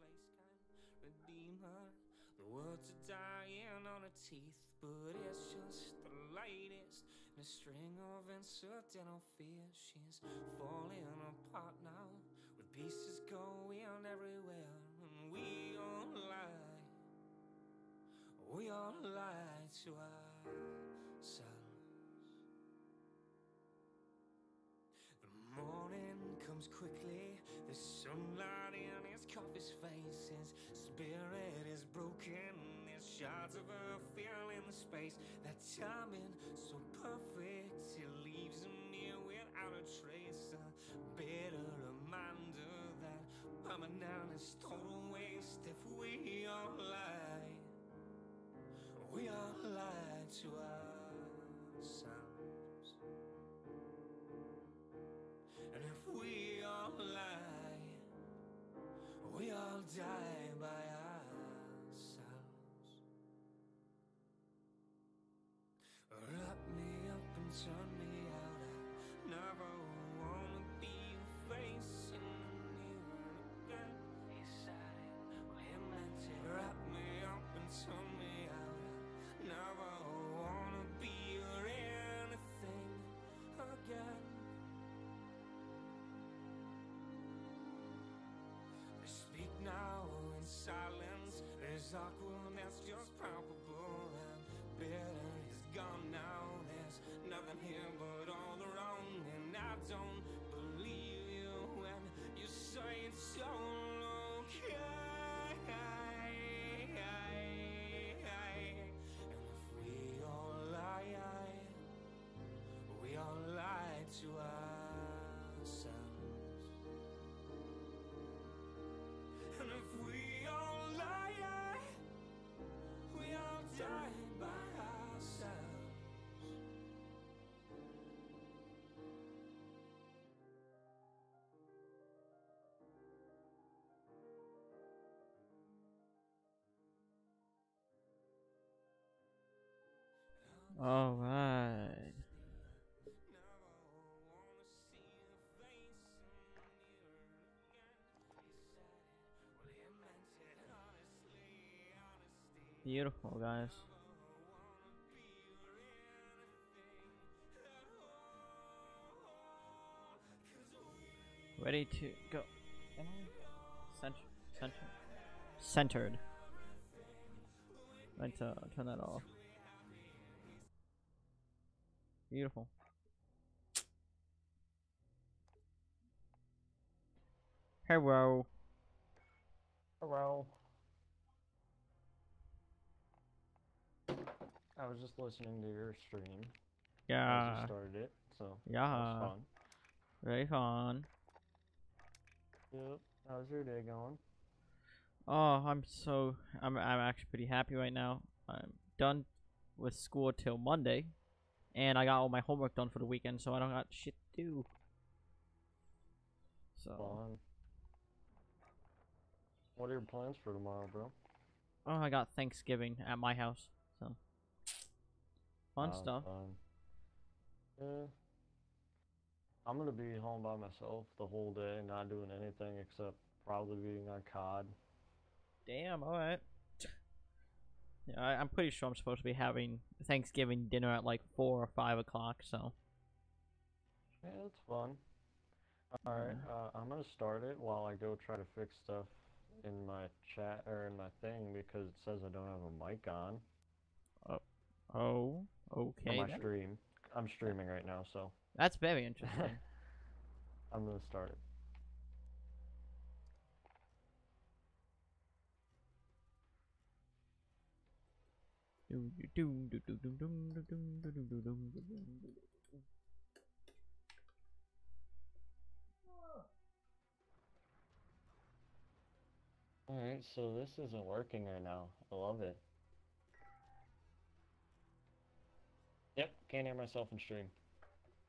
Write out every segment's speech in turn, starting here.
displaced can redeem her. The words are dying on her teeth, but it's just the latest in a string of incidental fears. She's falling apart now, with pieces going everywhere, and we all lie. We all lie to ourselves. Space. That timing so perfect, it leaves me without a trace. A bitter reminder that permanent is total waste if we all lie. We all lie to ourselves. Honestly, honesty. Beautiful, guys. Ready to go. Center, center, centered? Right uh, to turn that off. Beautiful. Hello. Hello. I was just listening to your stream Yeah. you started it, so Yeah. was fun. Very fun. Yep. How's your day going? Oh, I'm so I'm I'm actually pretty happy right now. I'm done with school till Monday, and I got all my homework done for the weekend, so I don't got shit to do. So, Fun. What are your plans for tomorrow, bro? oh, I got Thanksgiving at my house, so fun Oh, stuff. fun. Yeah. I'm gonna be home by myself the whole day, not doing anything except probably being on COD. Damn, all right. Yeah, I, I'm pretty sure I'm supposed to be having Thanksgiving dinner at like four or five o'clock. So, Yeah, it's fun. Alright, uh, I'm gonna start it while I go try to fix stuff in my chat or in my thing because it says I don't have a mic on oh, okay, on my stream. I'm streaming right now, so that's very interesting. I'm gonna start it. Alright, so this isn't working right now. I love it. Yep, can't hear myself in stream.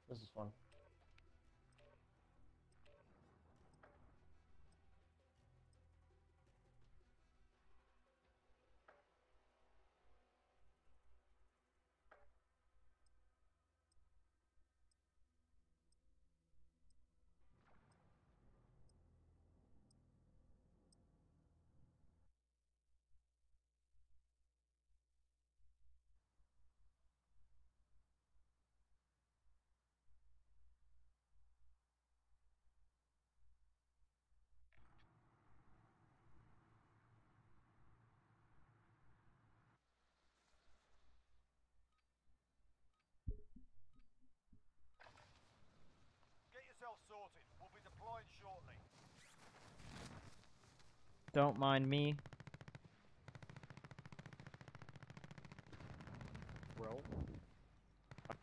This is fun. Don't mind me. Bro.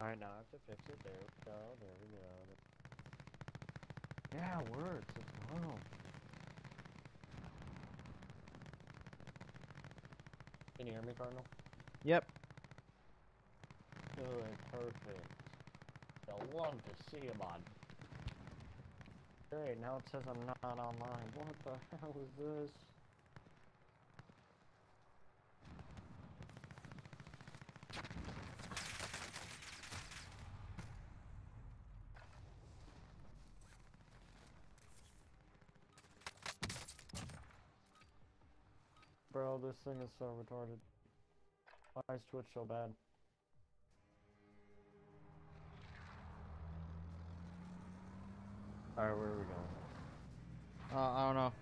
Alright, now I have to fix it. There we go, there we go. Yeah, it works. Let's go. Can you hear me, Cardinal? Yep. Good, perfect. I love to see you, bud. Great, now it says I'm not online. What the hell is this? Bro, this thing is so retarded. Why is Twitch so bad? Alright, where are we going? Uh, I don't know.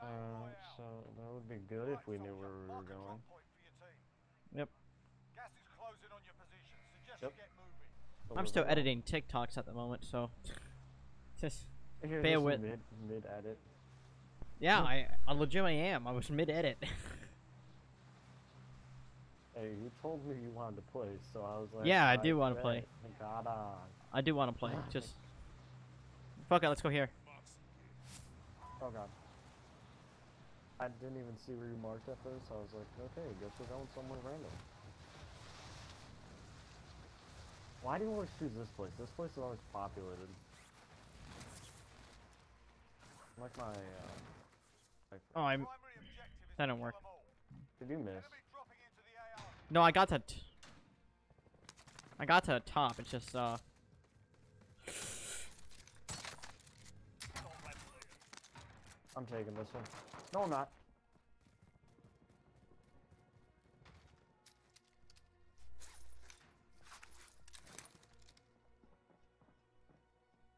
Uh, so that would be good if we knew where we were Mark a drop going. point for your team. Yep. Gas is closing on your position. Suggest Yep. you get moving. I'm still editing TikToks at the moment, so just You're bear with- Mid, mid edit. yeah, I I legitimately am. I was mid edit. Hey, you told me you wanted to play, so I was like, Yeah, I do wanna play. Got on. I do want to play. Just fuck it. Let's go here. Oh god. I didn't even see where you marked at first. I was like, okay, guess we're going somewhere random. Why do you always choose this place? This place is always populated. Like my, uh, my Oh, I'm. Primary objective is That to don't work. Did you miss? Enemy dropping into the AR. No, I got to. T- I got to the top. It's just uh. I'm taking this one. No, I'm not.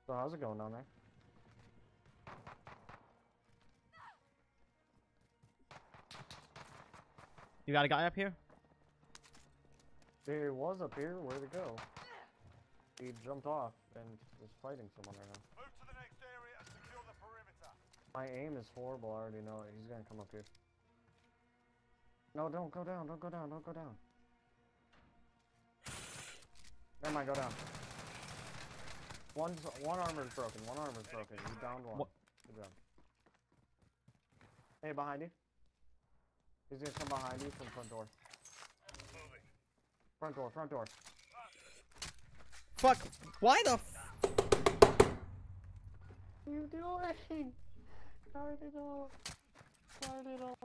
So how's it going down there? You got a guy up here? There was up here. Where'd it go? He jumped off and is fighting someone right now. Move to the next area and secure the perimeter. My aim is horrible. I already know it. He's gonna come up here. No, don't go down. Don't go down. Don't go down. Never mind. Go down. One's one armor's broken. One armor's broken. You downed one. What? Good job. Hey, behind you. He's gonna come behind you from front door. Front door. Front door. Fuck! Why the? F- you doing? Cardinal. Cardinal.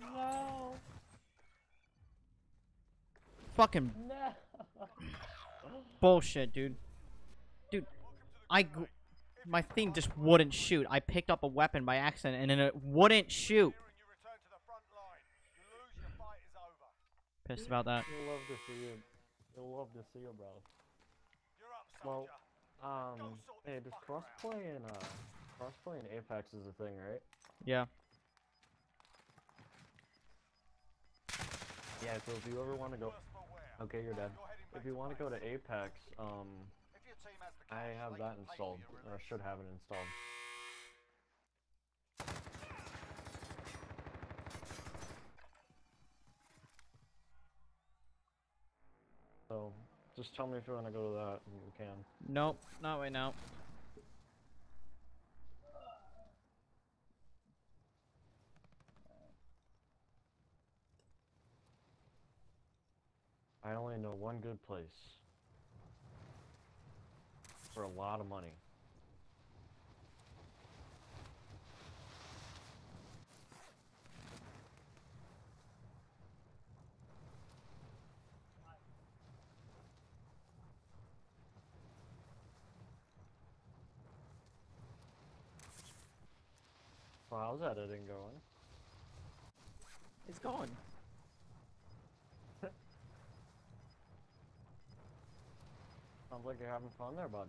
No. fucking No. bullshit, dude. Dude, I. My thing just wouldn't shoot. I picked up a weapon by accident and then it wouldn't shoot. Here and you return to the front line. You lose, your fight is over. Pissed about that. You'll love to see it. You'll love to see it, bro. You're up, Well. Um, hey, does crossplay and uh, crossplay in Apex is a thing, right? Yeah. Yeah. So if you ever want to go, Worse for wear. okay, you're dead. If you want to go to. Apex, um, If your team has the I have that can pay for installed, or I should have it installed. So, just tell me if you want to go to that, and we can. Nope. Not right now. I only know one good place. For a lot of money. So how's editing going? It's gone. Sounds like you're having fun there, bud.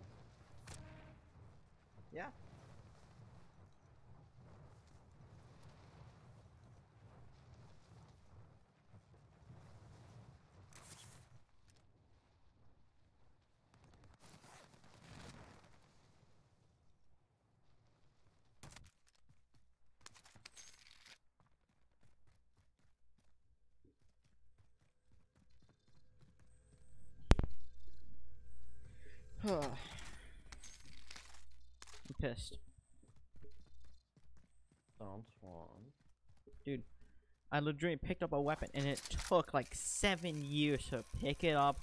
Yeah. I'm pissed. Sounds fun. I legitimately picked up a weapon and it took like seven years to pick it up,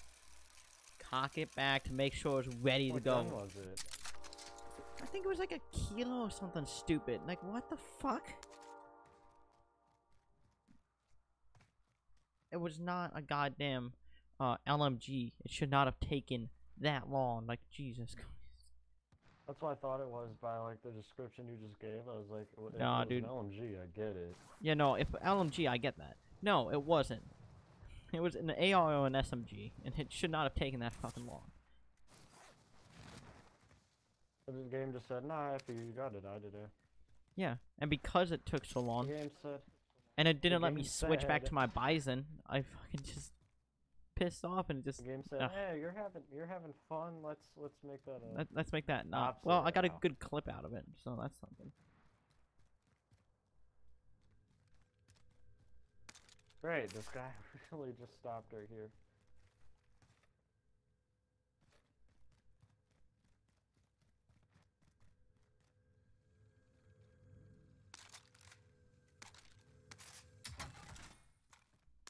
cock it back to make sure it's was ready to What go. gun was it? I think it was like a kilo or something stupid. Like, what the fuck? It was not a goddamn uh, LMG. It should not have taken that long. Like, Jesus Christ. That's what I thought it was by like the description you just gave. I was like, "Well, if Nah, dude. LMG, I get it. Yeah, no, if LMG, I get that. No, it wasn't. It was an AR and SMG, and it should not have taken that fucking long. But the game just said, nah, if you got it, I did it. Yeah, and because it took so The long, game said, and it didn't let me switch back to my Bizon, I fucking just pissed off and just the game said, Ugh. hey, you're having, you're having fun. Let's, let's make that a. Let, let's make that not. Well, I got a good clip out of it, so that's something. Great, this guy really just stopped right here.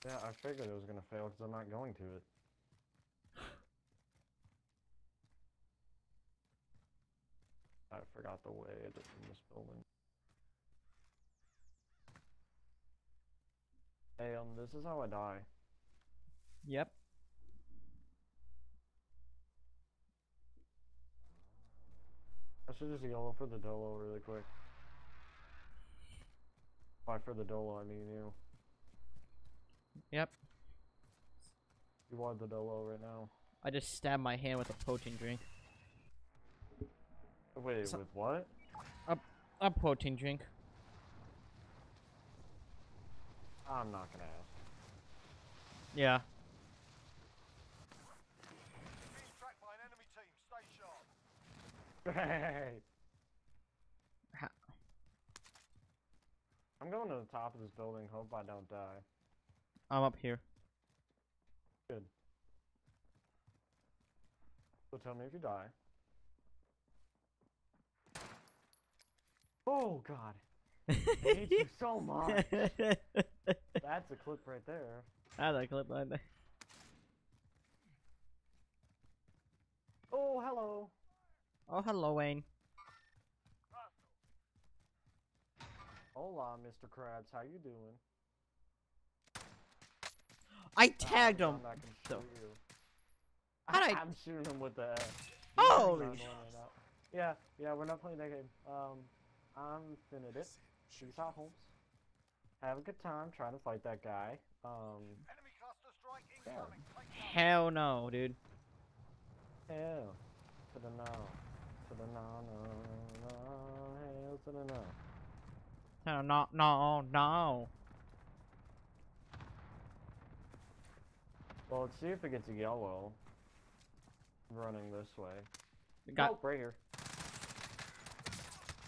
Yeah, I figured it was gonna fail because I'm not going to it. I forgot the way it is in this building. Hey, um, this is how I die. Yep. I should just yellow for the dolo really quick. By for the dolo, I mean you. Yep. You want the dolo right now. I just stabbed my hand with a protein drink. Wait, So- with what? A a protein drink. I'm not gonna ask. Yeah. Being tracked by an enemy team. Stay sharp. Great. Ha- I'm going to the top of this building. Hope I don't die. I'm up here. Good. So tell me if you die. Oh God! I hate you so much. That's a clip right there. That's a clip right there. Oh, hello. Oh, hello, Wayne. Hola, Mr. Krabs. How you doing? I tagged I'm him. not gonna So- you. How'd I- I'm shooting him with the. F. Holy He's not going right. Yeah, yeah, we're not playing that game. Um, I'm finna it. Peace out, Holmes. Have a good time trying to fight that guy. Um, Enemy cluster strike Yeah. incoming. Hell no, dude. hell to the no, to the no, no, no, hell to the no. No, no, no, no. Well, let's see if it gets a yellow. Running this way. We got oh, right here.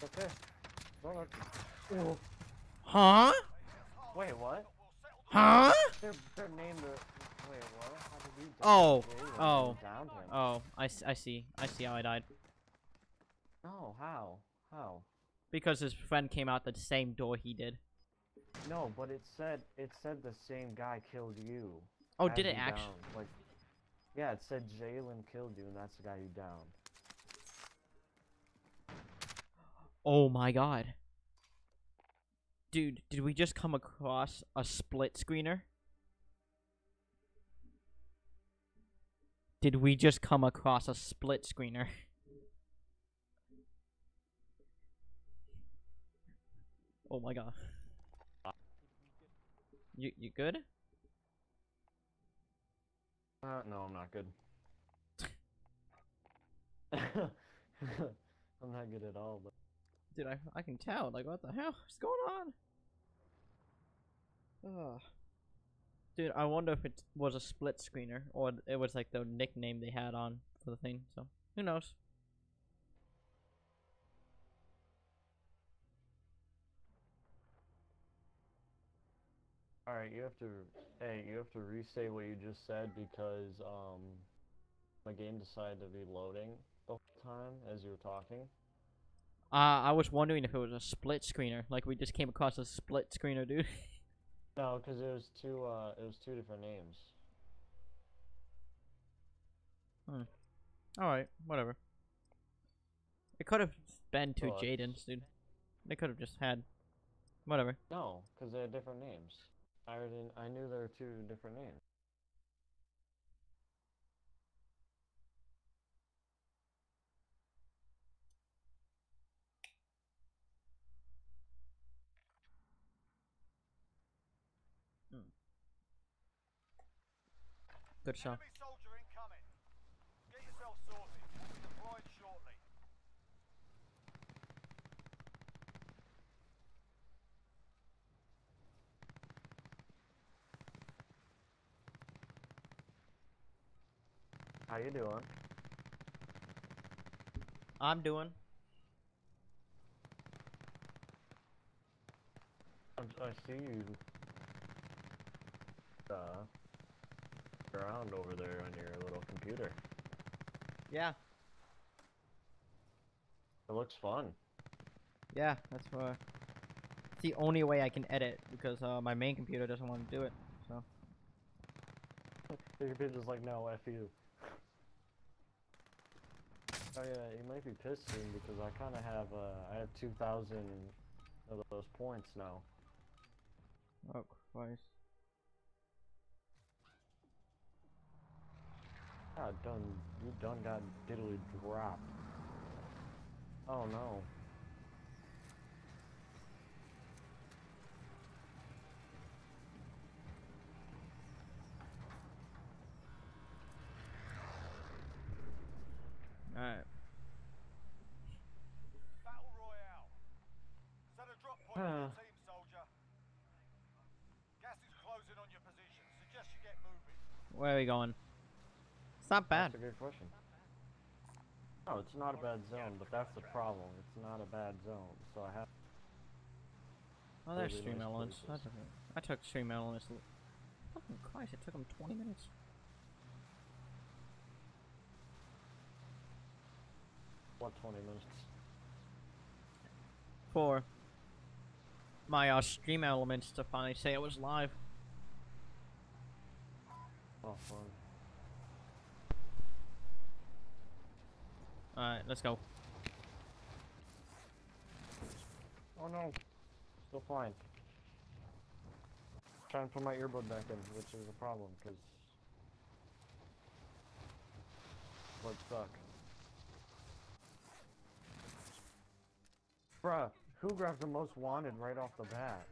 Okay. Well, that's- Huh? Wait, what? Huh? They're, they're the. Wait, what? How did you die? Oh, Jalen, oh, you downed him. Oh, I, s- I see. I see how I died. Oh, how? How? Because his friend came out the same door he did. No, but it said it said the same guy killed you. Oh, did it actually? Like, yeah, it said Jalen killed you, and that's the guy you downed. Oh my god. Dude, did we just come across a split screener? Did we just come across a split screener? Oh my god. You you good? Uh, no, I'm not good. I'm not good at all, but Dude, I I can tell. Like, what the hell is going on? Ugh. Dude, I wonder if it was a split screener or it was like the nickname they had on for the thing. So who knows? All right, you have to. Hey, you have to restate what you just said because um, my game decided to be loading the whole time as you were talking. Uh, I was wondering if it was a split screener. Like we just came across a split screener, dude. No, because it was two. Uh, it was two different names. Hmm. All right, whatever. It could have been two Well, Jadens, dude. They could have just had whatever. No, because they had different names. I already. I knew there were two different names. Good stuff. Enemy soldier incoming. Get yourself sorted. We'll be deployed shortly. How you doing? I'm doing. I'm, I see you. Uh, around over there on your little computer. Yeah, It looks fun. yeah. That's why. It's the only way I can edit because uh, my main computer doesn't want to do it. So Your computer's like, no, f you. Oh yeah, you might be pissed soon because I kind of have. Uh, I have 2,000 of those points now. oh Christ. God, done. You done got diddly dropped. Oh no. All right. Battle Royale. Set a drop point on your team, soldier. Gas is closing on your position. Suggest you get moving. Where are we going? It's not bad. That's a good question. No, it's not a bad zone, but that's the problem. It's not a bad zone, so I have. Oh, there's Really stream elements. I took. I took stream elements. Fucking Christ! It took them 20 minutes. What 20 minutes? for my uh, stream elements to finally say it was live. Oh, fun. Alright, let's go. Oh no. Still fine. Trying to put my earbud back in, which is a problem, because. Buds suck. Bruh, who grabbed the most wanted right off the bat?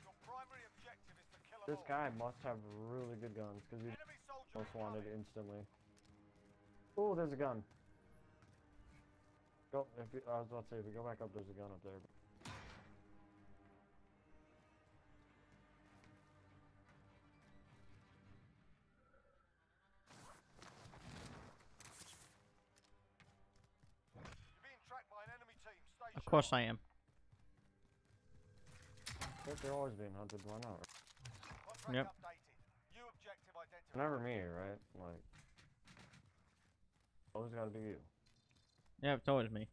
Your primary objective is to kill 'em This guy must have really good guns, because he's most wanted instantly. Oh, there's a gun. Go, if you, I was about to say, if you go back up, there's a gun up there. Of course. I am. But they're always being hunted, why not? Contract Yep. updated. New objective identified. Never me, right? Like, always gotta be you. Yeah, it's always me.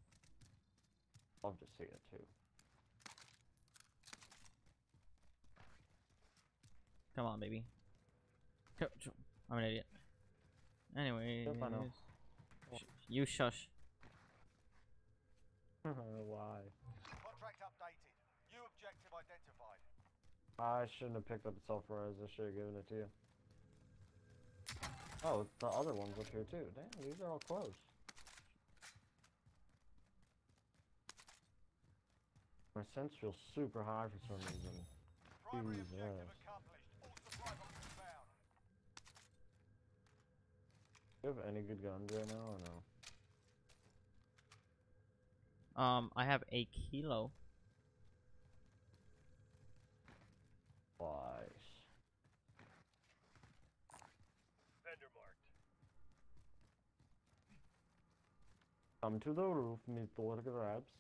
Love to see it too. Come on, baby. I'm an idiot. Anyway, Yep, I know. sh- you shush. Why? Contract updated. New objective identified. I shouldn't have picked up the self-res. I should have given it to you. Oh, the other one's up here too. Damn, these are all close. My sense feels super high for some reason. Primary objective Jesus. accomplished. All supply boxes found. Do you have any good guns right now or no? Um, I have a kilo. Wise. Vendor marked. Come to the roof, meet the water crabs.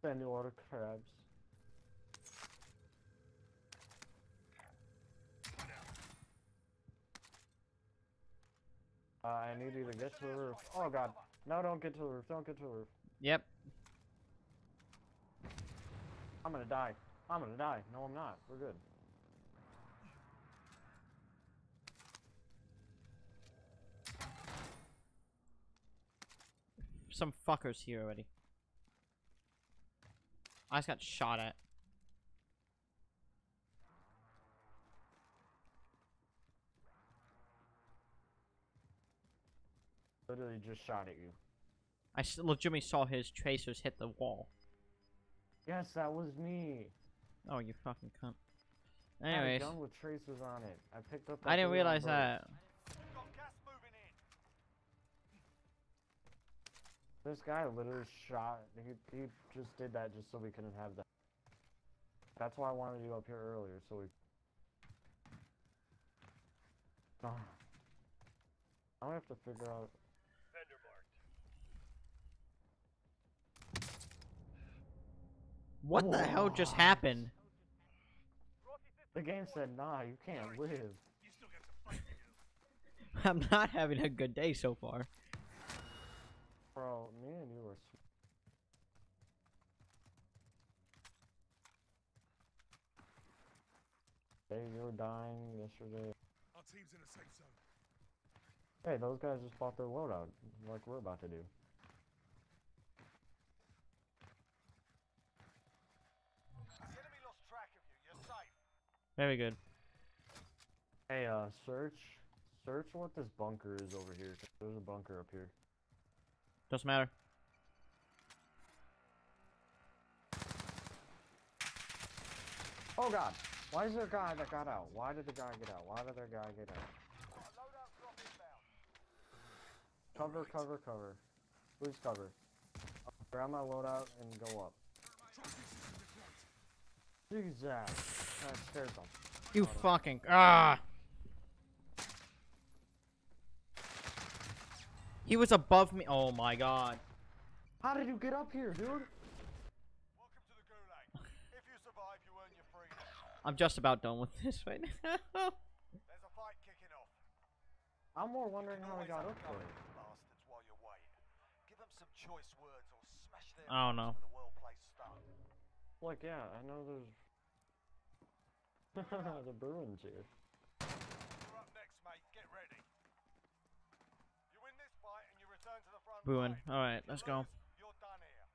Send the water crabs. I need you to get to the roof. Oh god. No, don't get to the roof. Don't get to the roof. Yep. I'm gonna die. I'm gonna die. No, I'm not. We're good. Some fuckers here already. I just got shot at. Literally just shot at you. I s- legitimately saw his tracers hit the wall. Yes, that was me. Oh, you fucking cunt. I had a with tracers on it. I picked up. I didn't realize that. We've got gas moving in. This guy literally shot. He he just did that just so we couldn't have that. That's why I wanted you up here earlier, so we. Ah. I have to figure out. Vendor marked. What the hell just happened? The game said, "Nah, you can't live." You still got some fight to do. I'm not having a good day so far. Bro, me and you were. Hey, you were dying yesterday. Our team's in a safe zone. Hey, those guys just bought their loadout, like we're about to do. Enemy lost track of you. You're safe. Very good. Hey, uh, search, search what this bunker is over here. There's a bunker up here. Doesn't matter. Oh God! Why is there a guy that got out? Why did the guy get out? Why did their guy get out? Got a loadout drop. Cover, cover, cover. Please cover. I'll grab my loadout and go up. Jesus! That. You fucking ah. He was above me. Oh my god. How did you get up here, dude? Welcome to the Gulag. if you survive, you earn your freedom. I'm just about done with this right now. There's a fight kicking off. I'm more wondering how I got up uncover there. these bastards while you're waiting. Give them some choice words or smash their I don't know. with a well-placed. Like, yeah, I know there's. the Bruins here. You're up next, mate. Get ready. You win this fight and you return to the front Booing. line. Alright, let's go. You're done here.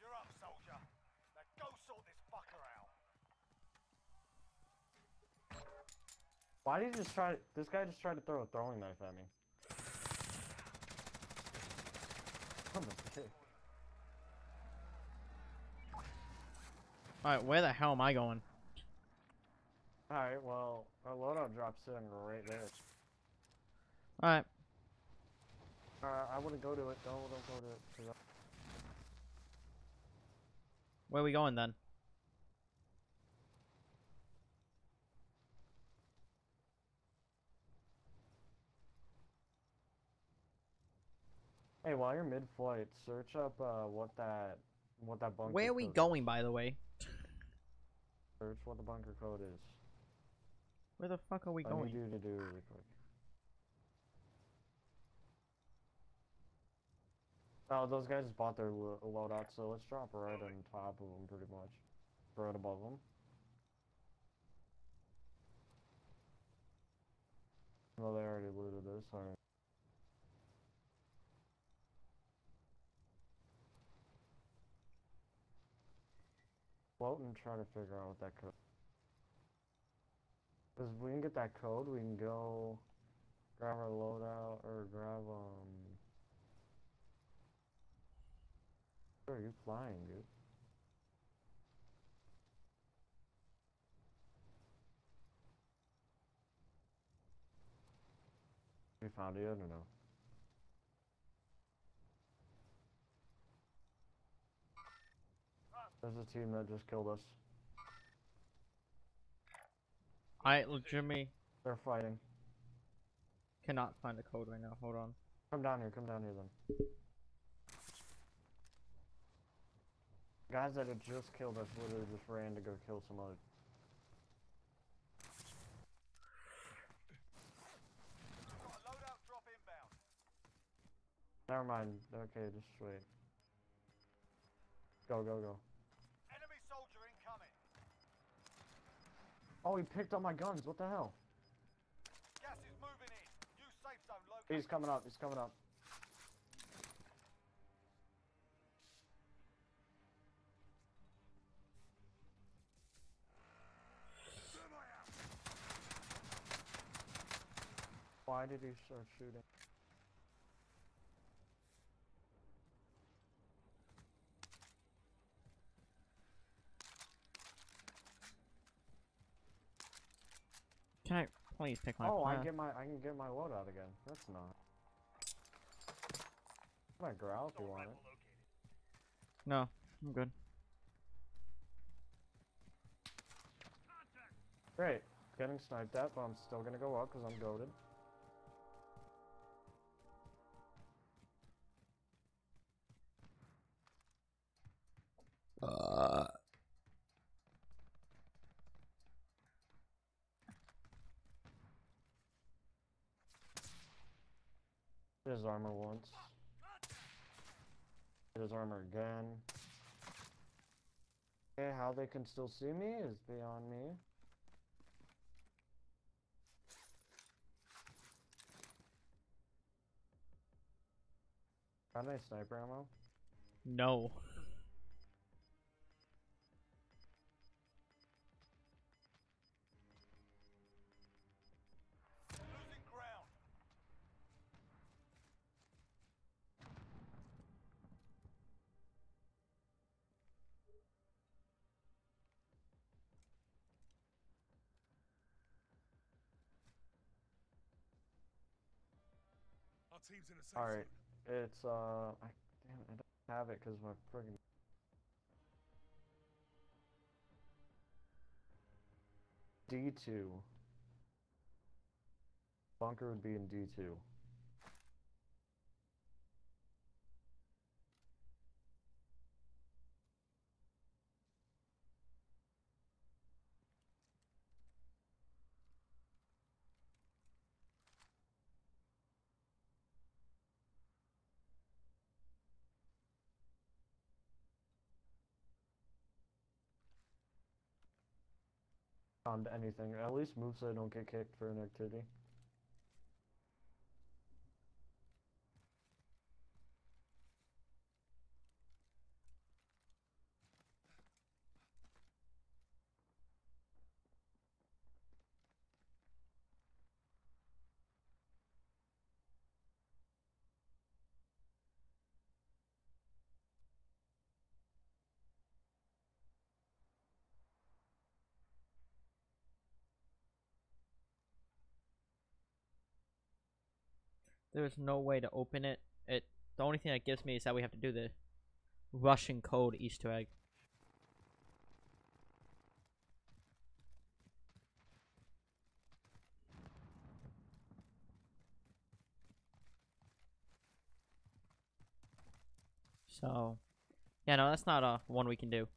You're up, soldier. Now go sort this fucker out. Why did he just try? This guy just tried to throw a throwing knife at me. What the shit? Alright, where the hell am I going? Alright, well, our loadout drops in right there. Alright. Uh, I wouldn't go to it. Don't, don't go to it. 'cause Where are we going then? Hey, while you're mid-flight, search up uh, what that what that bunker. Where are we code is. going, by the way? Search what the bunker code is. Where the fuck are we I going? need you to do really quick. Oh, those guys just bought their lo- loadout, so let's drop right on top of them, pretty much. Right above them. Well, they already looted this. Alright. And try to figure out what that code. Cause if we can get that code, we can go grab our loadout or grab um. Where are you flying, dude? We found it or no? There's a team that just killed us. I legitimately They're fighting. cannot find the code right now. Hold on. Come down here, come down here then. Guys that had just killed us literally just ran to go kill some other. Never mind. Okay, just wait. Go, go, go. Enemy soldier incoming. Oh, he picked up my guns. What the hell? Gas is moving in. New safe zone located. He's coming up. He's coming up. Why did he start shooting? Can I please pick my oh, I path? get my I can get my loadout again. That's not. My Grau if you want it. No, I'm good. Great. Getting sniped at, but I'm still gonna go up because I'm goaded. Uh, Hit his armor once. Hit his armor again. Okay, how they can still see me is beyond me. Got any sniper ammo? No. Our team's in a safe Alright, zone. it's uh, I damn it, I don't have it because my friggin' D two. Bunker would be in D two. Found anything. At least move so I don't get kicked for inactivity. There's no way to open it. It the only thing that gives me is that we have to do the Russian code Easter egg. So, yeah, no, that's not a one we can do.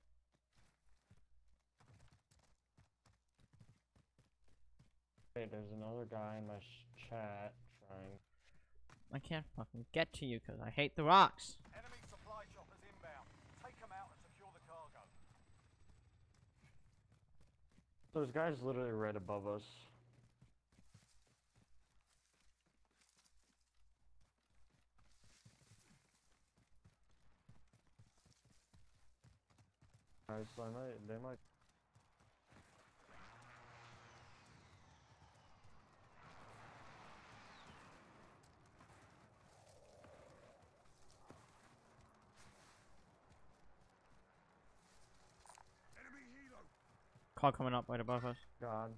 Wait, there's another guy in my chat trying. I can't fucking get to you because I hate the rocks. Enemy supply choppers inbound. Take them out and secure the cargo. There's guys literally right above us. Alright, so I might, they might. Car coming up right above us. God.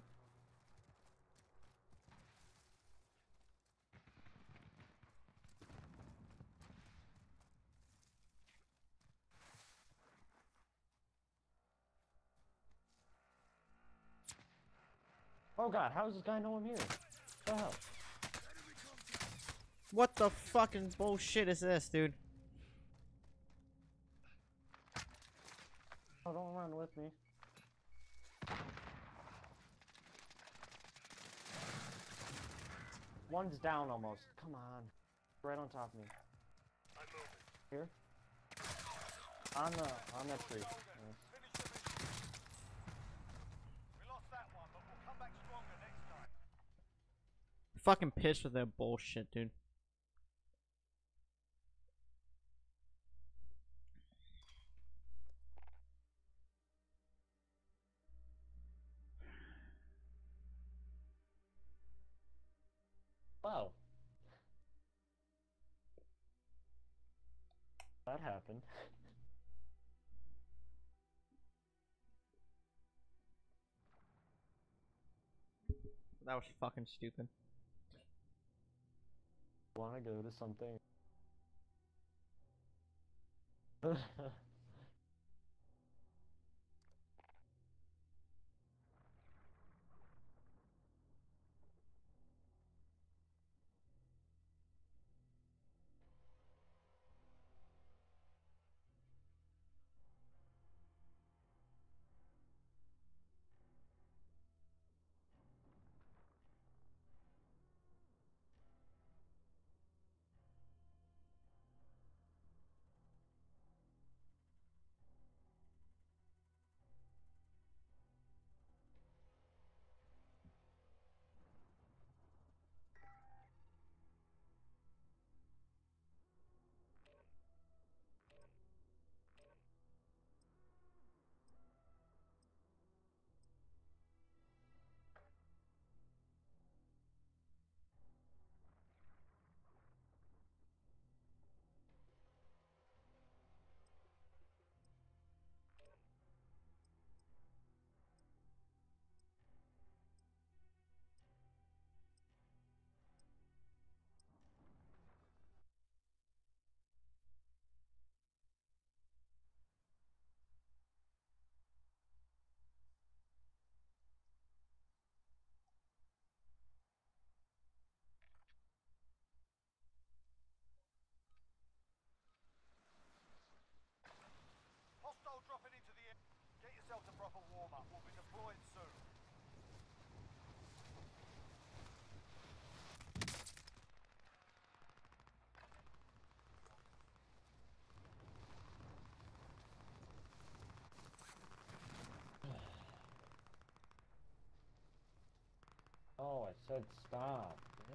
Oh god, how does this guy know I'm here? What the hell? What the fucking bullshit is this, dude? Oh, don't run with me. One's down almost. Come on. Right on top of me. Here? On the on the tree. Lost that time. Fucking pissed with their bullshit, dude. Wow. That. That was fucking stupid. Wanna go to something? I said stop. Yeah.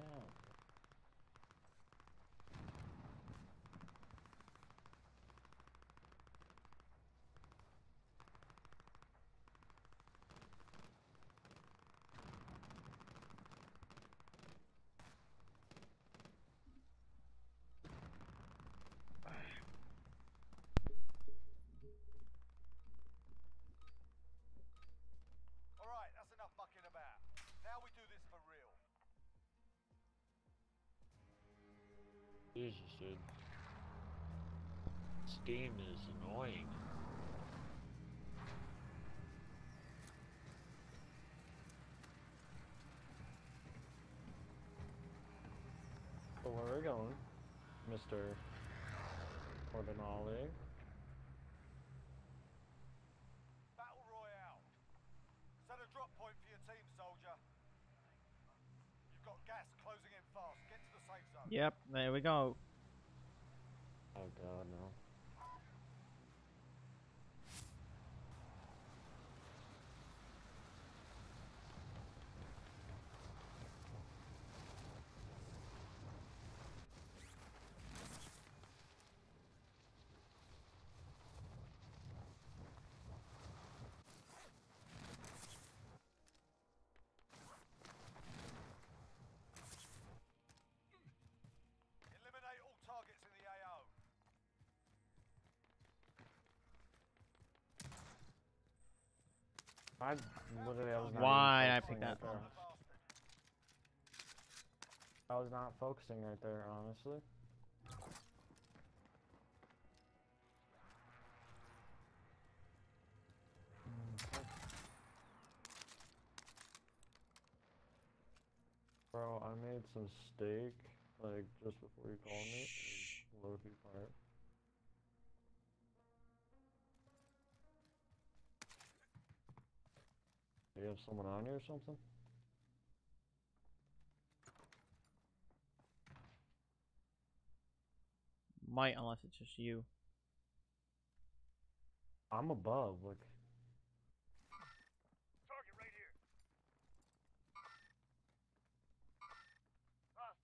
All right, that's enough mucking about. Now we do this for real. Jesus, dude. This game is annoying. So where are we going, Mr. Ordinale? Battle Royale. Set a drop point for your team, soldier. You've got gas closing in fast. Get to the safe zone. Yep, there we go. Oh god, no. Eliminate all targets in the AO. I literally I was not Why I picked right that? there. I was not focusing right there, honestly. Bro, I made some steak, like, just before you called me. Low-key fire. You have someone on you or something? might, unless it's just you. I'm above. Like, Target right here. Hostile.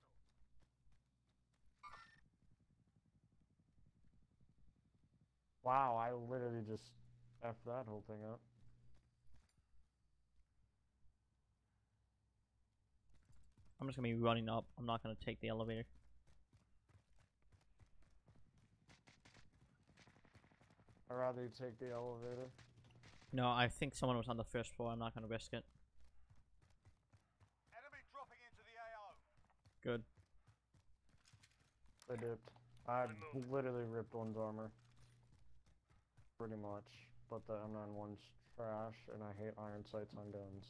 wow, I literally just f that whole thing up. I'm just gonna be running up. I'm not gonna take the elevator. I'd rather you take the elevator. No, I think someone was on the first floor. I'm not gonna risk it. Enemy dropping into the AO. Good. They dipped. I literally ripped one's armor. Pretty much. But the M91's trash, and I hate iron sights on guns.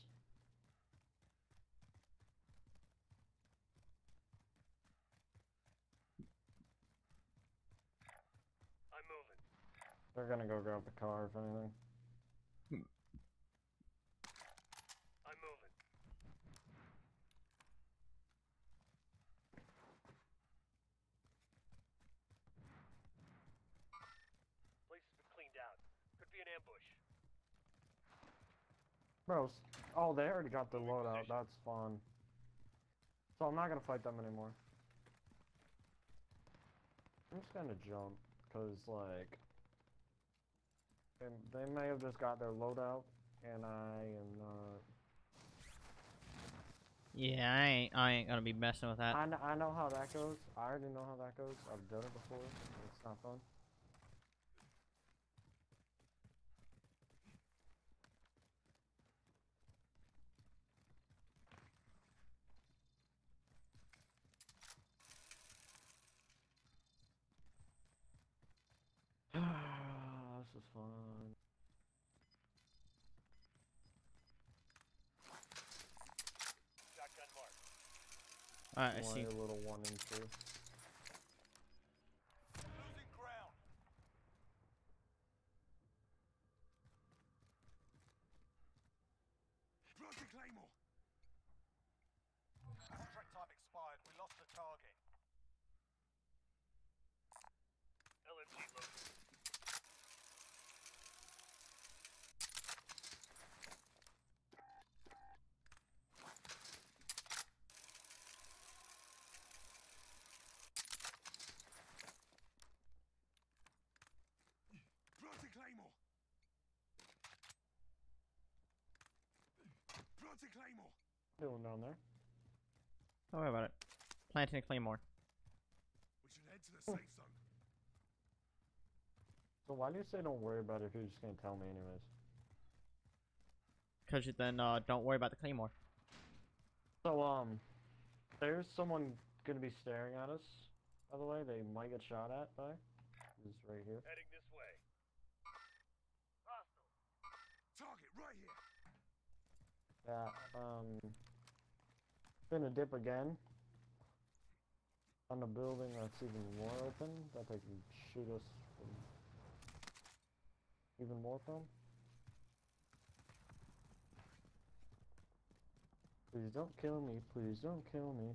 I'm moving. They're gonna go grab the car, if anything. I'm moving. Place has been cleaned out. Could be an ambush. Bro, s- oh, they already got the loadout. That's fun. So I'm not gonna fight them anymore. I'm just gonna jump, cause like, they, they may have just got their loadout, and I am not. Yeah, I ain't. I ain't gonna be messing with that. I, kn- I know how that goes. I already know how that goes. I've done it before. It's not fun. this is fun. Shotgun mark. Alright, I see. A little one and two. Losing ground. Planting Claymore. Contract time expired. We lost the target. LMG loaded. Planting Claymore. Planting Claymore. Doing down there. Don't worry about it. Planting a claymore. We should head to the safe zone. So why do you say don't worry about it if you're just gonna tell me anyways? Cause you then uh, don't worry about the claymore. So um, there's someone gonna be staring at us. By the way, they might get shot at by. He's right here. Heading this way. Hostile. Target right here. Yeah. Um. Gonna dip again. On the building that's even more open that they can shoot us even more from. Please don't kill me. Please don't kill me.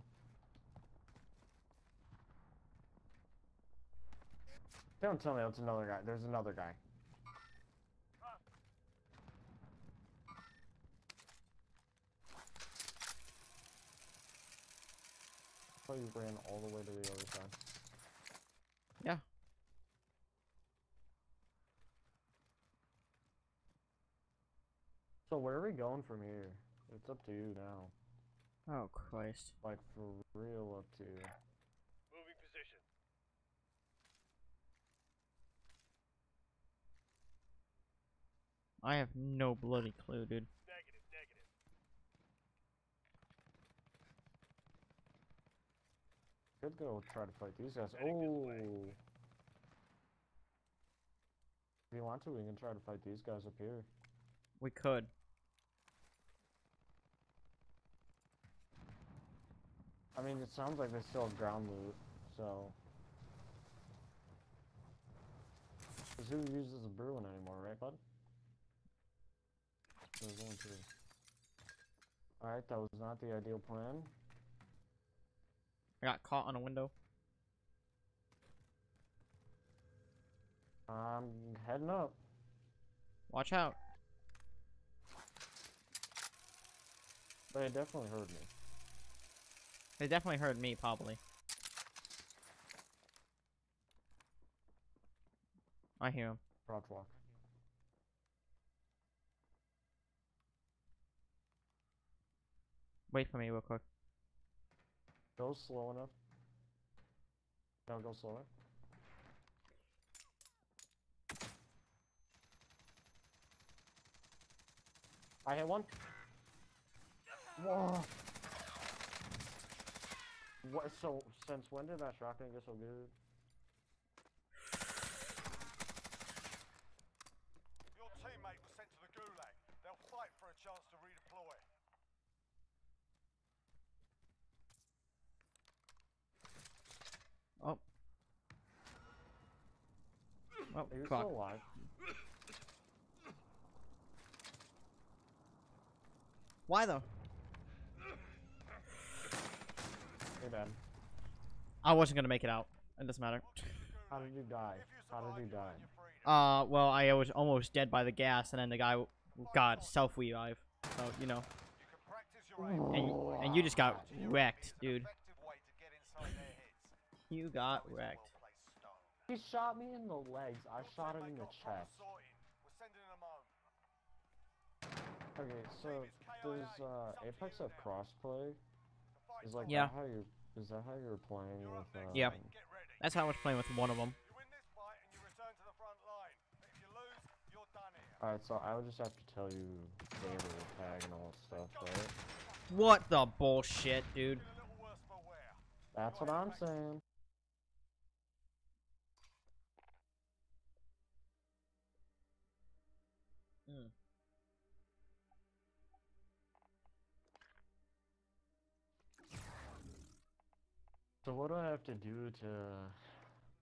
Don't tell me it's another guy. There's another guy. You ran all the way to the other side. Yeah. So where are we going from here? It's up to you now. Oh Christ. Like for real up to you. Moving position. I have no bloody clue, dude. Could go try to fight these guys. Heading Oh. If you want to, we can try to fight these guys up here. We could. I mean, it sounds like they still have ground loot, so. Cause who uses a Bruen anymore, right, bud? There's only two. Alright, that was not the ideal plan. I got caught on a window. I'm heading up. Watch out. They definitely heard me. They definitely heard me, probably. I hear him. Crouch walk. Wait for me real quick. Go slow enough. No, go slower. I hit one. Whoa. What? So since when did that shotgun get so good? Your teammate was sent to the gulag. They'll fight for a chance to redeploy. Oh. Oh, Are you fuck. still alive? Why though? You're dead. I wasn't gonna make it out. It doesn't matter. How did you die? If How did you you die? Uh, well, I was almost dead by the gas, and then the guy w- got self-revive. So, you know. You can practice your aim. And, y- and you just got Strategy wrecked, dude. effective way to get inside their heads. You got wrecked. Well-placed stone. He shot me in the legs. I Your shot him in the chest. We're sending him home. Okay, so does uh, Apex have crossplay? Is like Yeah. how you is that how you're playing You're with? up Um, Yeah. mate. Get ready. That's how I was playing with one of them. You win this fight and you return to the front line. But if you lose, you're done here. All right, so I would just have to tell you gamer tag and all that stuff, right? What the bullshit, dude? Been a little worse for wear. That's what I'm saying. Mm. So what do I have to do to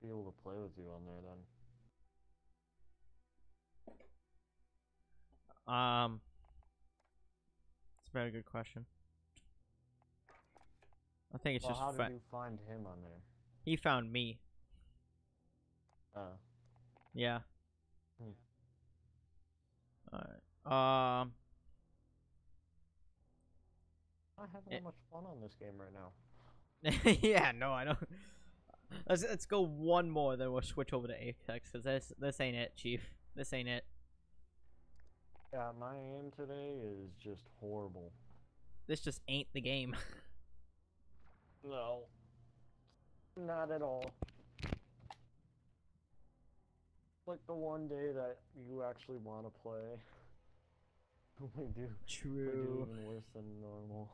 be able to play with you on there then? Um, it's a very good question. I think it's well, just how did you find him on there? he found me. Oh, Yeah. Hmm. Alright. Um. I'm not having Eh. that much fun on this game right now. yeah, no, I don't. Let's let's go one more, then we'll switch over to Apex because this this ain't it, Chief. This ain't it. Yeah, my aim today is just horrible. This just ain't the game. No. Not at all. Like the one day that you actually want to play. we do. We do even worse than normal.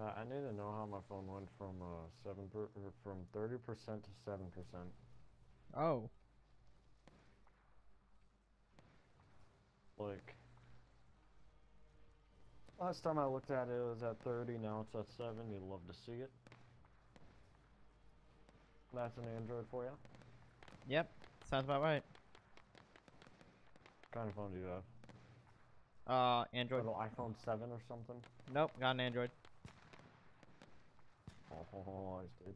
Uh, I need to know how my phone went from uh seven per- er, from thirty percent to seven percent. Oh. Like last time I looked at it, it was at thirty. Now it's at seven. You'd love to see it. That's an Android for you. Yep. Sounds about right. What kind of phone do you have? Uh, Android. Little iPhone seven or something? Nope, got an Android. Oh, I did.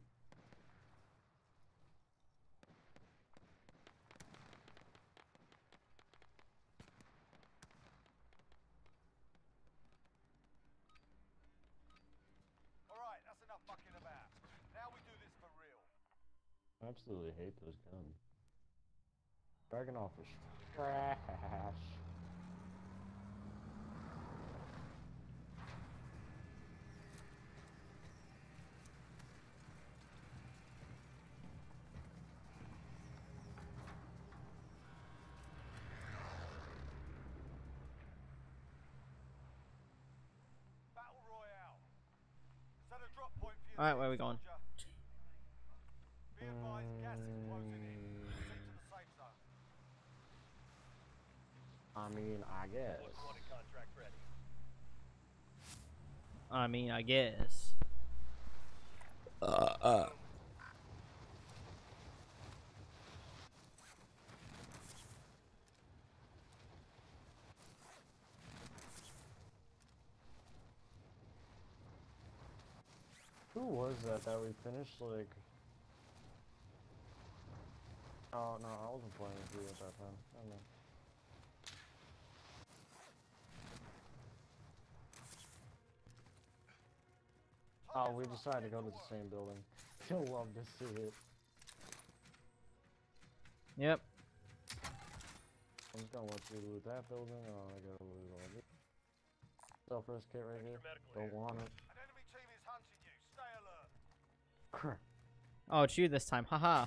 Alright, that's enough fucking about. Now we do this for real. I absolutely hate those guns. Dragon Office. Trash. Alright, where are we going? soldier. Be advised, gas is closing in. Proceed to the safe zone. I mean, I guess. I mean, I guess. Uh, uh, Who was that that we finished like? Oh no, I wasn't playing with you at that time. I don't know. Oh, we decided to go to the same building. You'll love to see it. Yep. I'm just gonna let you loot that building. Oh, I gotta loot all this. Self res kit right here. Don't want it. An enemy team is hunting you. Stay alert. Crap. Oh, it's you this time. Haha.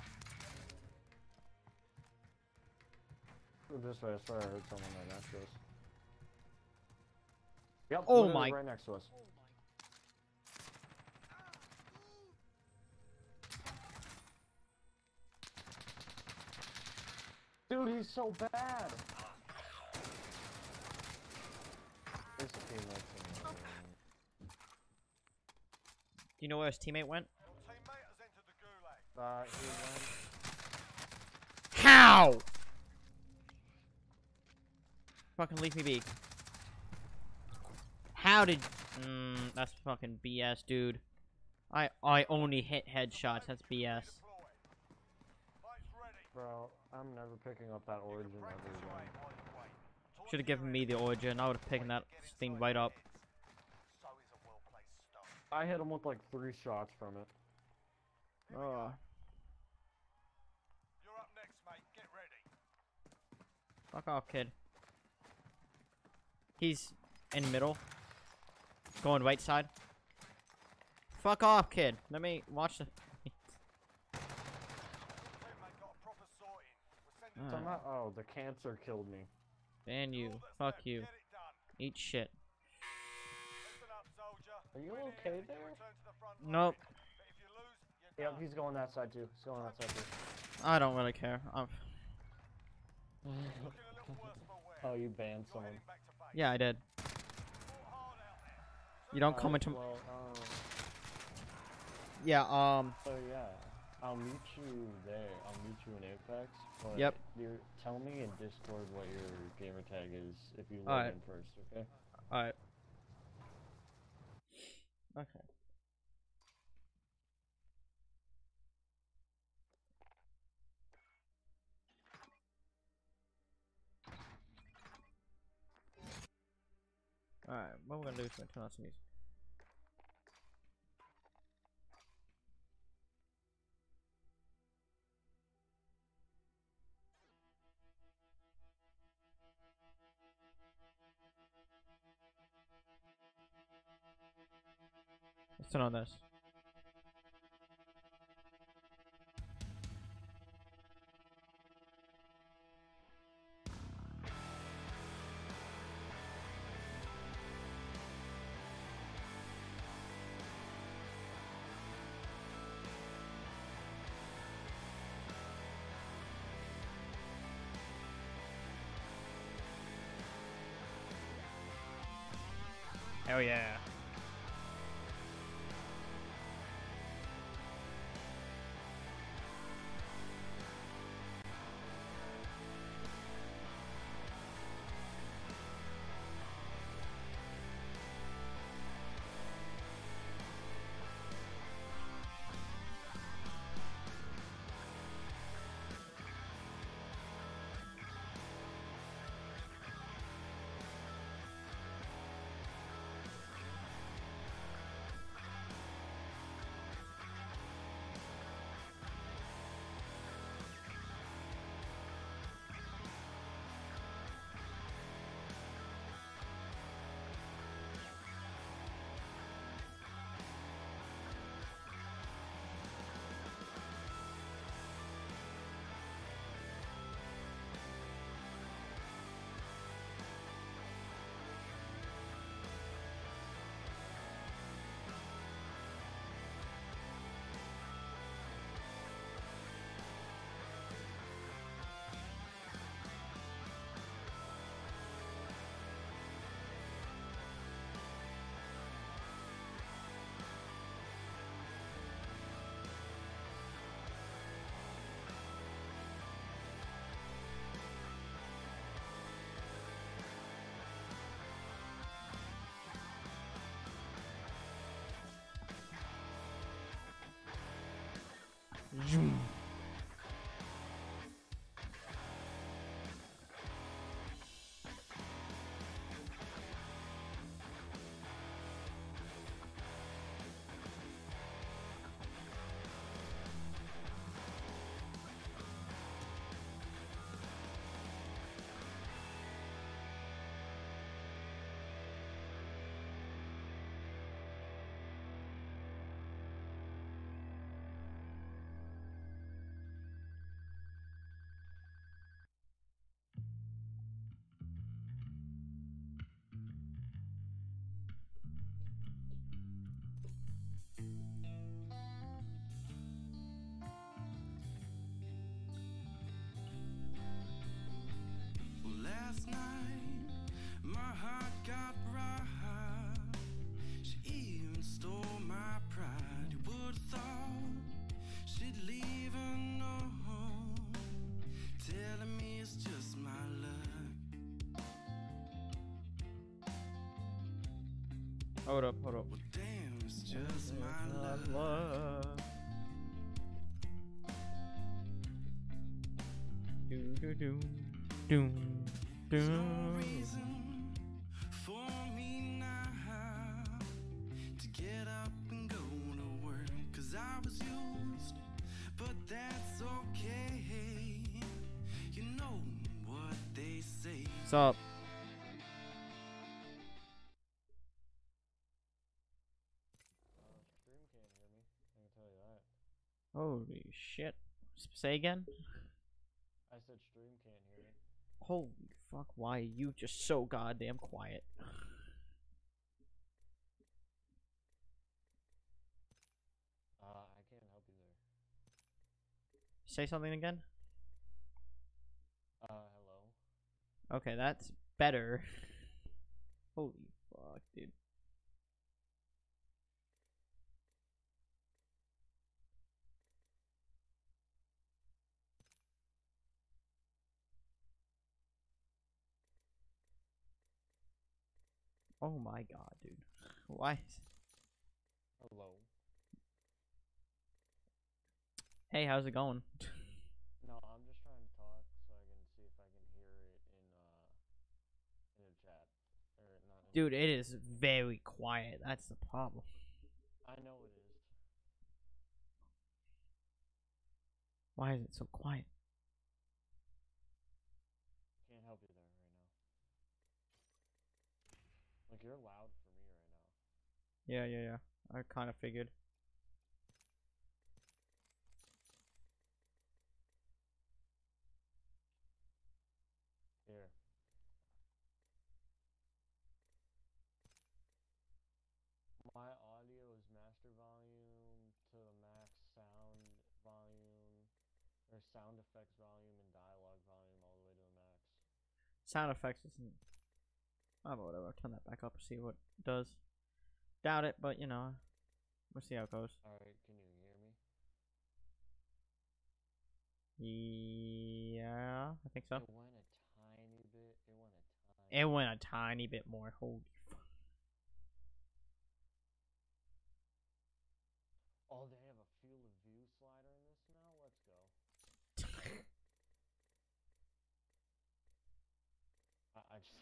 This way, I swear I heard someone right next to us. Yep, Oh my- right next to us. Dude, he's so bad. Do you know where his teammate went? Your teammate has entered the. He went. How? Fucking leave me be. How did? Mm, that's fucking BS, dude. I I only hit headshots. That's BS. Deploy. Mike's ready. Bro, I'm never picking up that origin ever again. away while you wait. Should have given me the origin. I would have picked that thing right up. So is a well-placed stop. I hit him with like three shots from it. Oh, You're up next, mate. Get ready. fuck off, kid. He's in middle. Going right side. Fuck off, kid. Let me watch the. Teammate got a proper sorting. We're sending So I'm Alright. not- oh, the cancer killed me. Ban you. Fuck left. you. Get it done. Eat shit. Up. Are you Win okay here, there? the Nope. line. But if you lose, you're Yep, he's going that side too. He's going that side too. I don't really care. I'm... Looking a little worse for wear. oh, you banned someone. heading back to base. Yeah, I did. Fought hard out there. You don't come Alright, into. Well, uh, Yeah. Um. so yeah, I'll meet you there. I'll meet you in Apex. But Yep. You tell me in Discord what your gamer tag is if you log Alright. in first, okay? All right. Okay. All right. What we're gonna do is we're gonna turn on some music. Let's turn on this. Hell yeah. got right. She even stole my pride. You would have thought she'd leave her note, telling me it's just my luck. Hold up, hold up. Well, damn, it's just my luck. luck. Do do do do do. Say again? I said stream can't hear me. Holy fuck, why are you just so goddamn quiet? Uh, I can't help you there. Say something again? Uh, hello. Okay, that's better. Holy fuck, dude. Oh my god, dude. Why? Hello. Hey, how's it going? No, I'm just trying to talk so I can see if I can hear it in uh in a chat or not. Dude, it is very quiet. That's the problem. I know it is. Why is it so quiet? Can't help you there right now. Like you're loud for me right now. Yeah, yeah, yeah. I kind of figured. Here. My audio is master volume to the max sound volume or sound effects volume and dialogue volume all the way to the max. Sound effects isn't. Oh, but whatever. I'll turn that back up and see what it does. Doubt it, but you know, we'll see how it goes. Alright, can you hear me? Yeah, I think so. It went a tiny bit. It went a tiny It went a tiny bit more. Holy fuck. Oh, they have a field of view slider in this now? Let's go. I, I just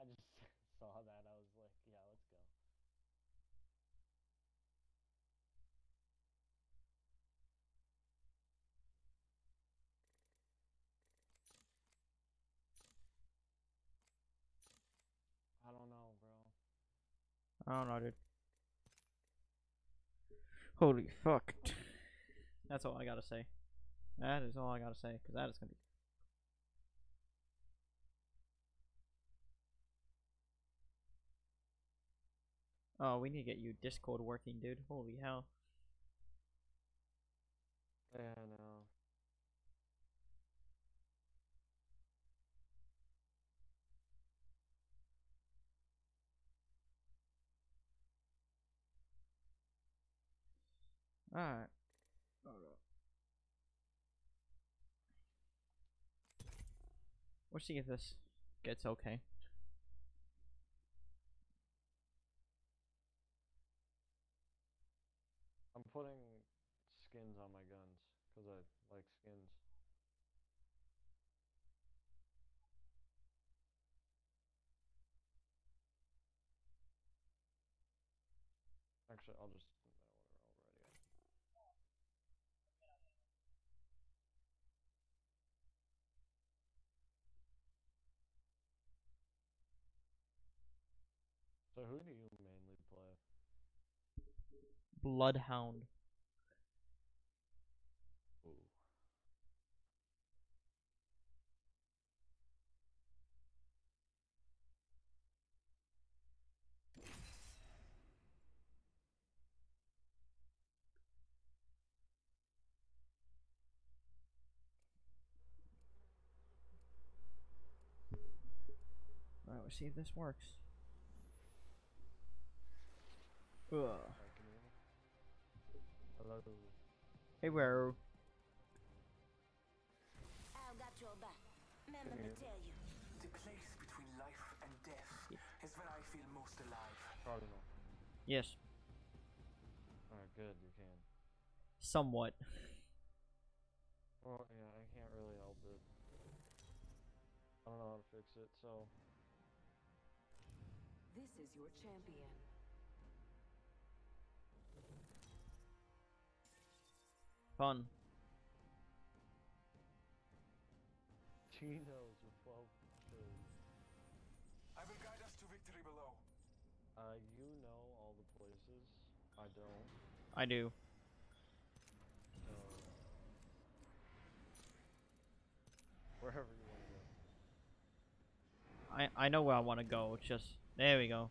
I just saw that. I was like, yeah, let's go. I don't know, bro. I don't know, dude. Holy fuck. That's all I gotta say. That is all I gotta say, because that is gonna be. Oh, we need to get you Discord working, dude. Holy hell. Yeah, I know. Alright. We'll see if this gets okay. I'm putting skins on my guns because I like skins. Actually, I'll just no, whatever. I'll ready it. So who do you mainly play? Bloodhound. Ooh. Alright, we'll see if this works. Ugh. Hi, can you hear me? Hello. Hey, where? I've got your back. Remember me Yeah. tell you. The place between life and death is where I feel Next alive. Cardinal. Yes, Alright, good, you can. somewhat. Well, yeah, I can't really help it. I don't know how to fix it, so. This is your champion. Fun. Chinos with 12 kills. I will guide us to victory below. Uh, you know all the places. I don't. I do. So. Wherever you want to go. I I know where I want to go. It's just there we go.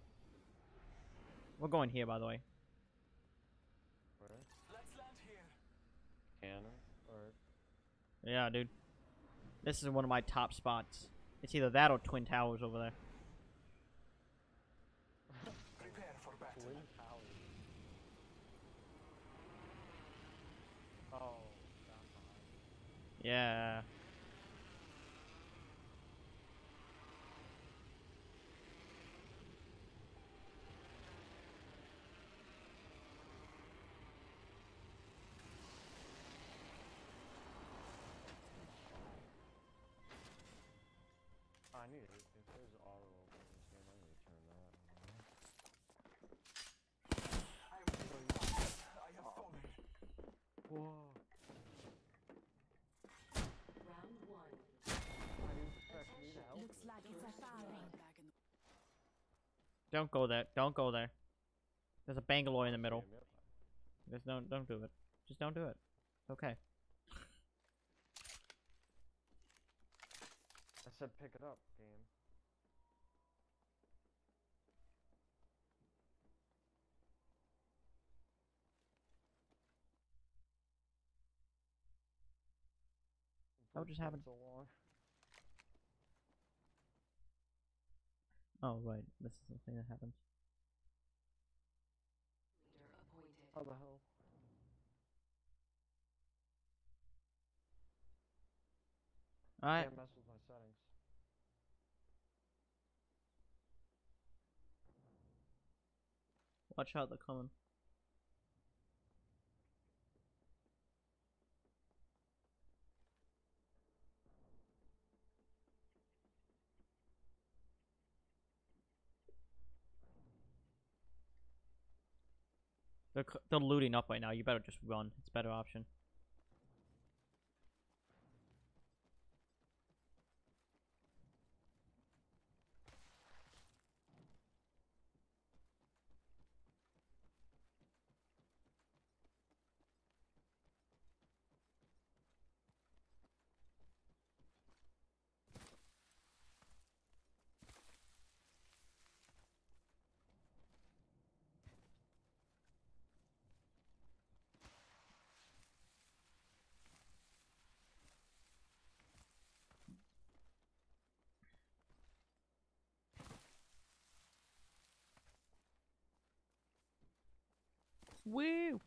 We're going here, by the way. Where? Let's land here. Cannon? Alright. Yeah, dude. This is one of my top spots. It's either that or Twin Towers over there. Prepare for battle. Twin Towers. Oh. Yeah. Round one. Looks like it's a firing. Don't go there. Don't go there. There's a Bangalore in the middle. There's no. Don't do it. Just don't do it. Okay. I said pick it up, game. That just happened. So long. Oh right. This is the thing that happens. Leader appointed. How the hell? All right. Can't mess with my settings. Watch out. They're coming. They're they're looting up right now. You better just run. It's a better option. Woo!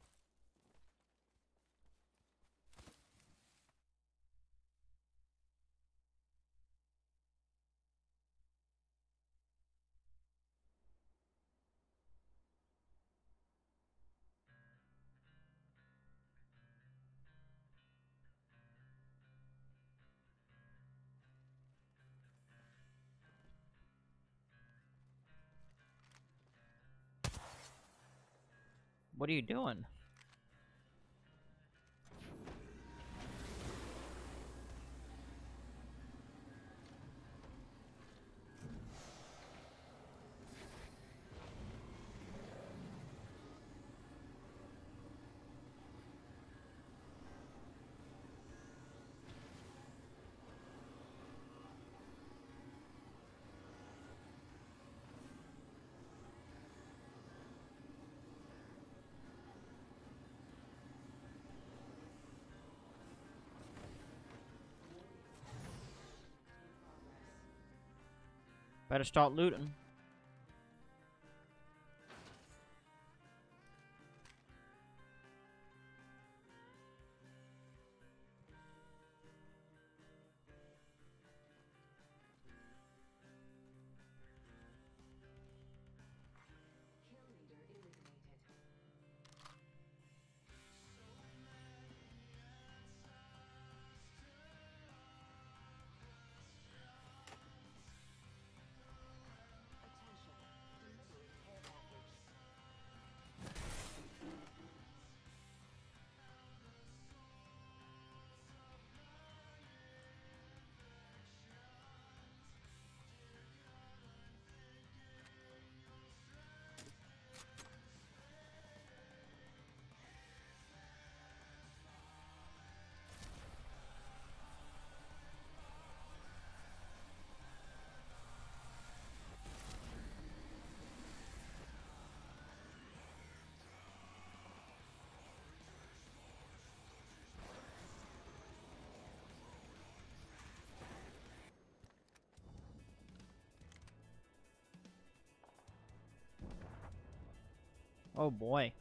What are you doing? Better start looting. Oh boy.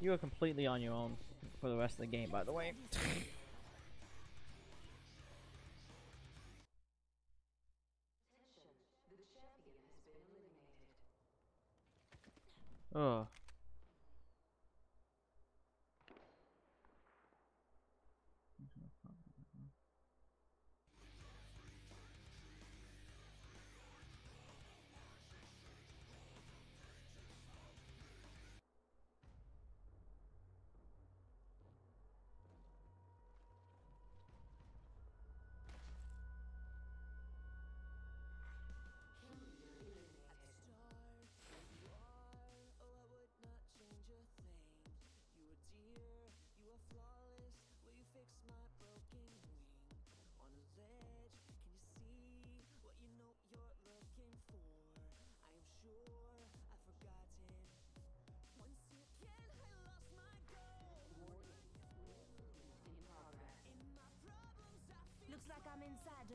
You are completely on your own for the rest of the game, by the way.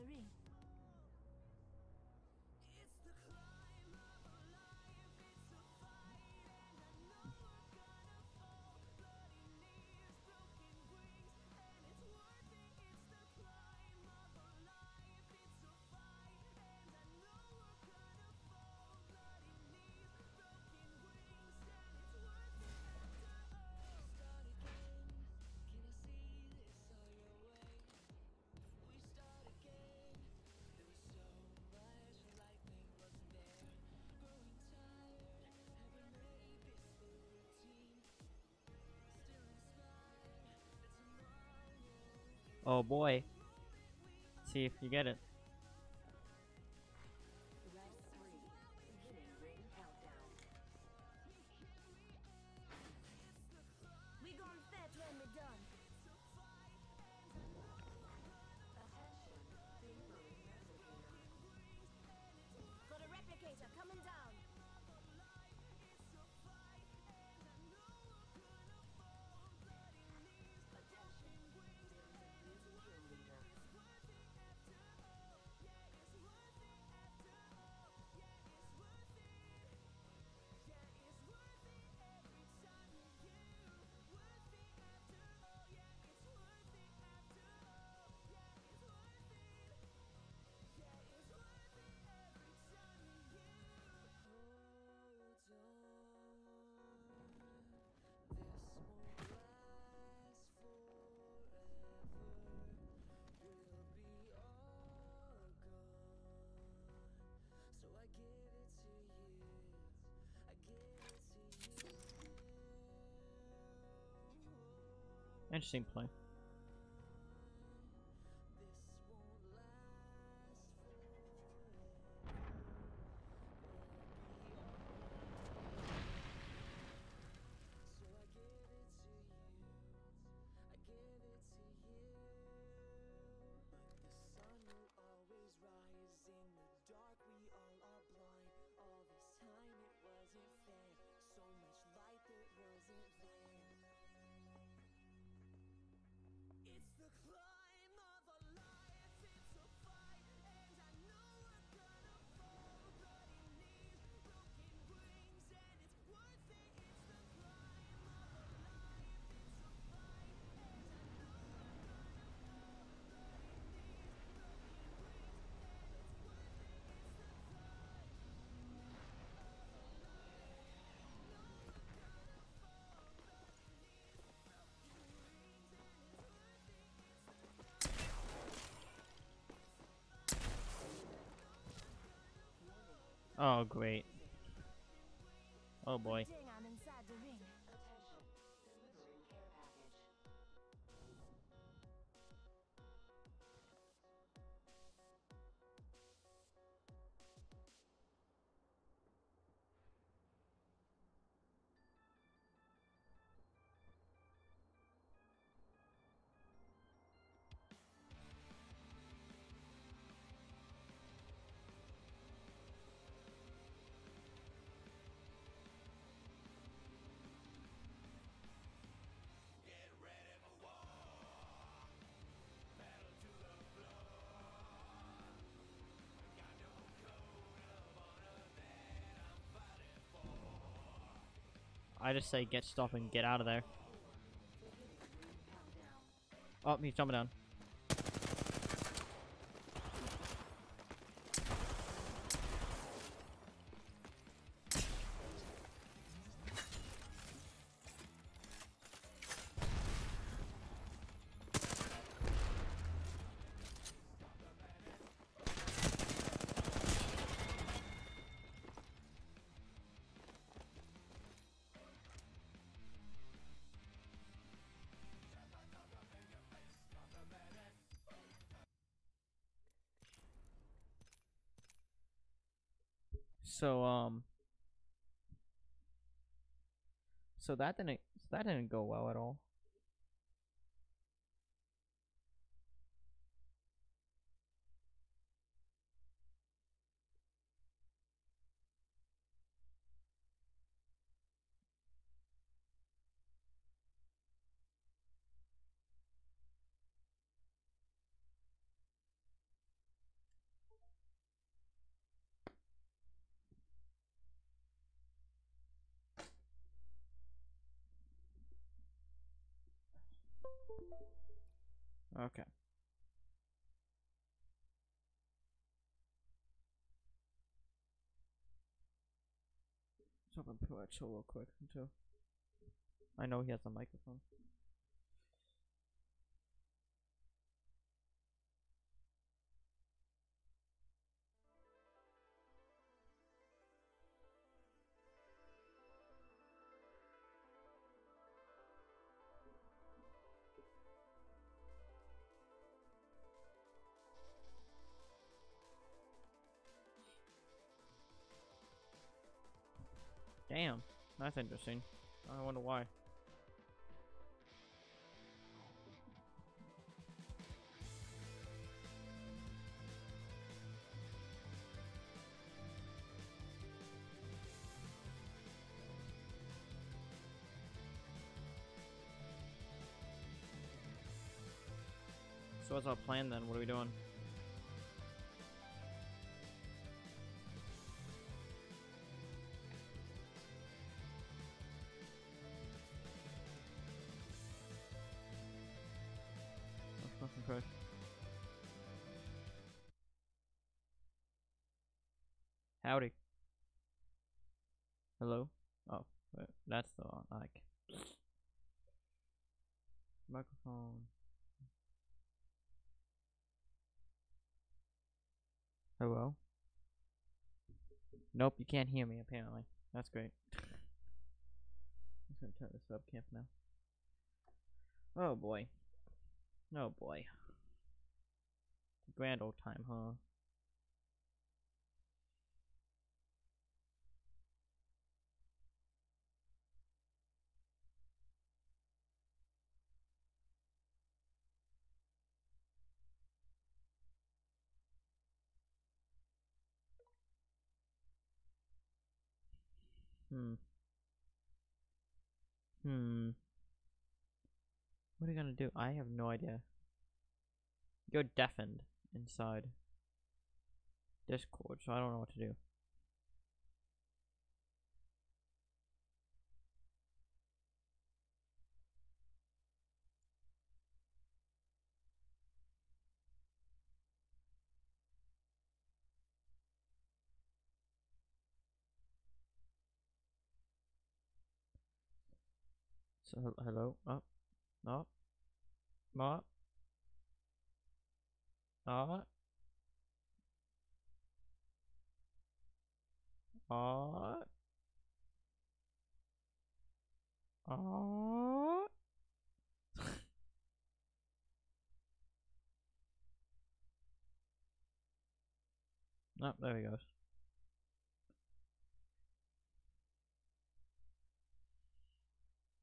The ring. Oh boy. See if you get it. Interesting play. Oh great. Oh boy. I just say get stop and get out of there. Oh, he's jumping down. So that didn't so that didn't go well at all. Okay. Let's open ProXO real quick too. I know he has a microphone. That's interesting. I wonder why. So what's our plan then? What are we doing? Howdy. Hello? Oh, wait, that's the one. Like microphone. Hello? Nope, you can't hear me apparently. That's great. I'm just gonna turn this webcam now. Oh boy. Oh boy. Grand old time, huh? Hmm. Hmm. What are you gonna do? I have no idea. You're deafened inside Discord, so I don't know what to do. So hel- hello, up, up, up, up, up, up. Oh, there he goes.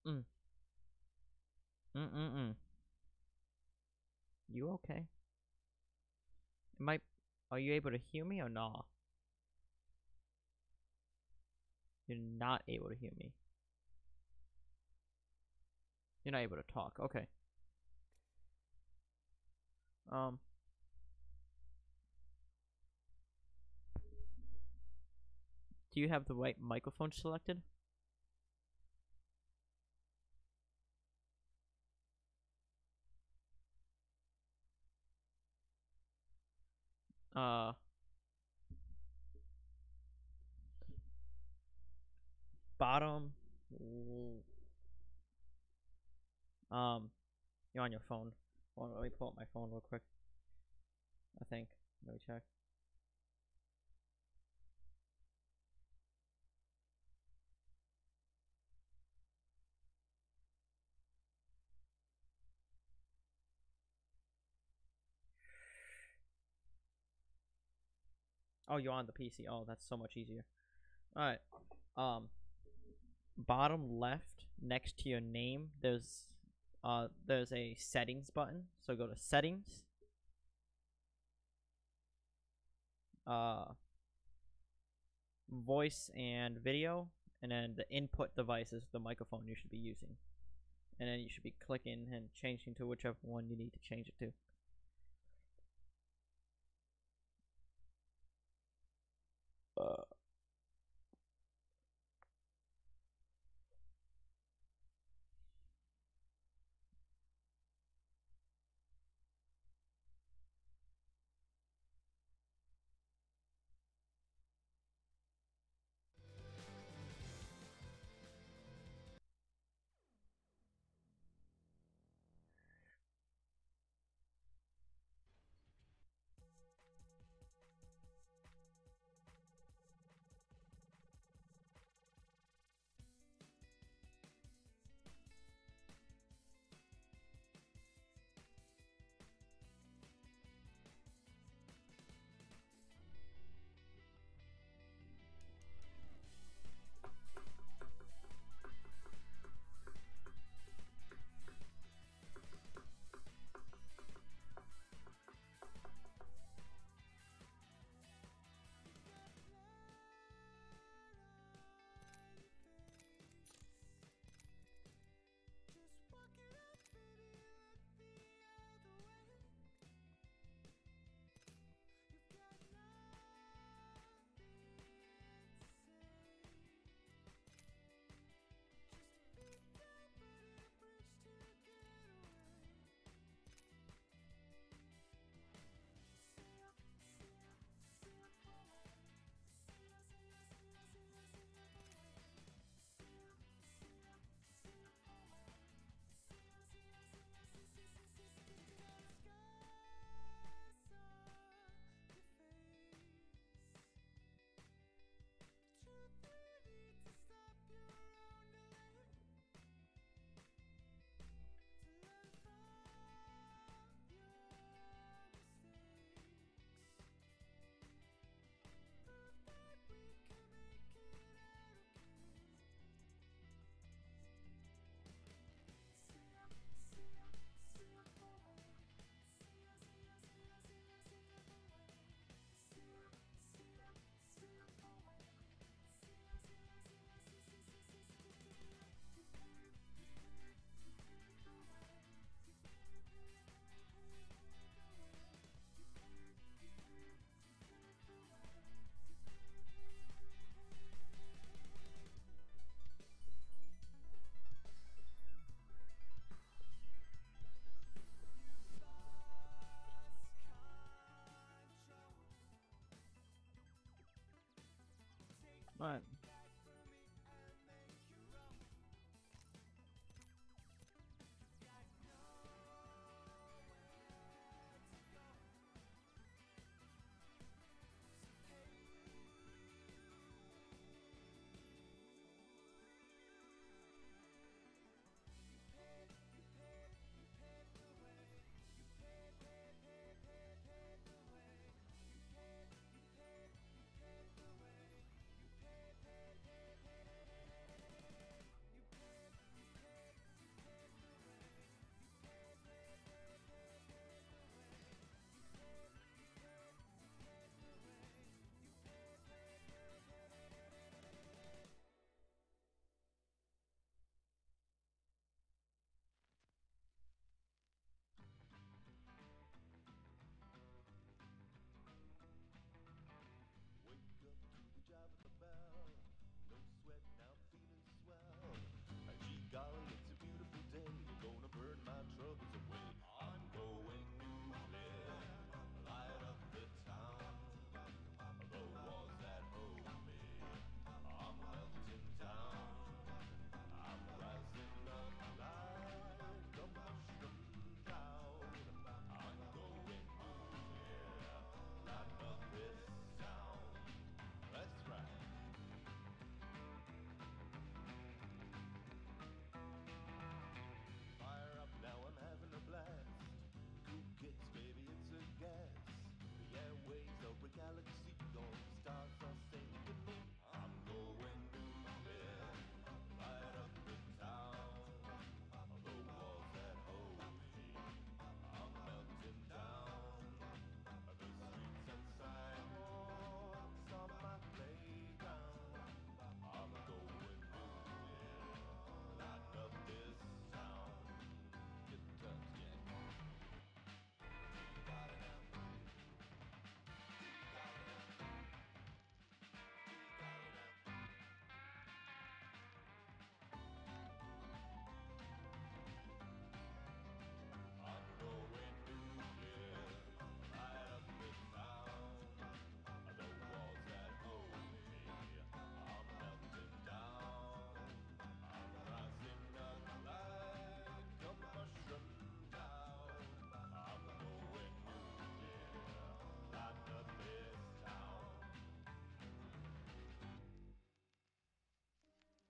Mm. Mm mm mm. You okay? Am I? Are you able to hear me or not? You're not able to hear me. You're not able to talk. Okay. Um. Do you have the right microphone selected? Uh. Bottom. Um. You're on your phone. On, let me pull up my phone real quick. I think. Let me check. Oh, you're on the PC. Oh, that's so much easier. All right. Um, bottom left next to your name, there's uh there's a settings button. So go to settings. Uh, voice and video, and then the input device is the microphone you should be using, and then you should be clicking and changing to whichever one you need to change it to. Uh.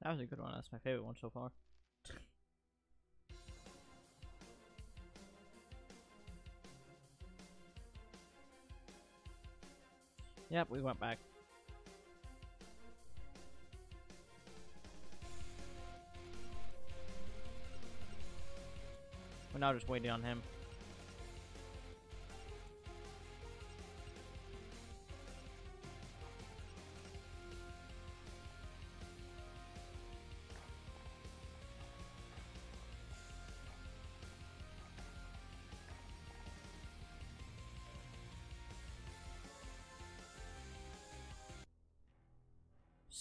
That was a good one. That's my favorite one so far. Yep, we went back. We're now just waiting on him.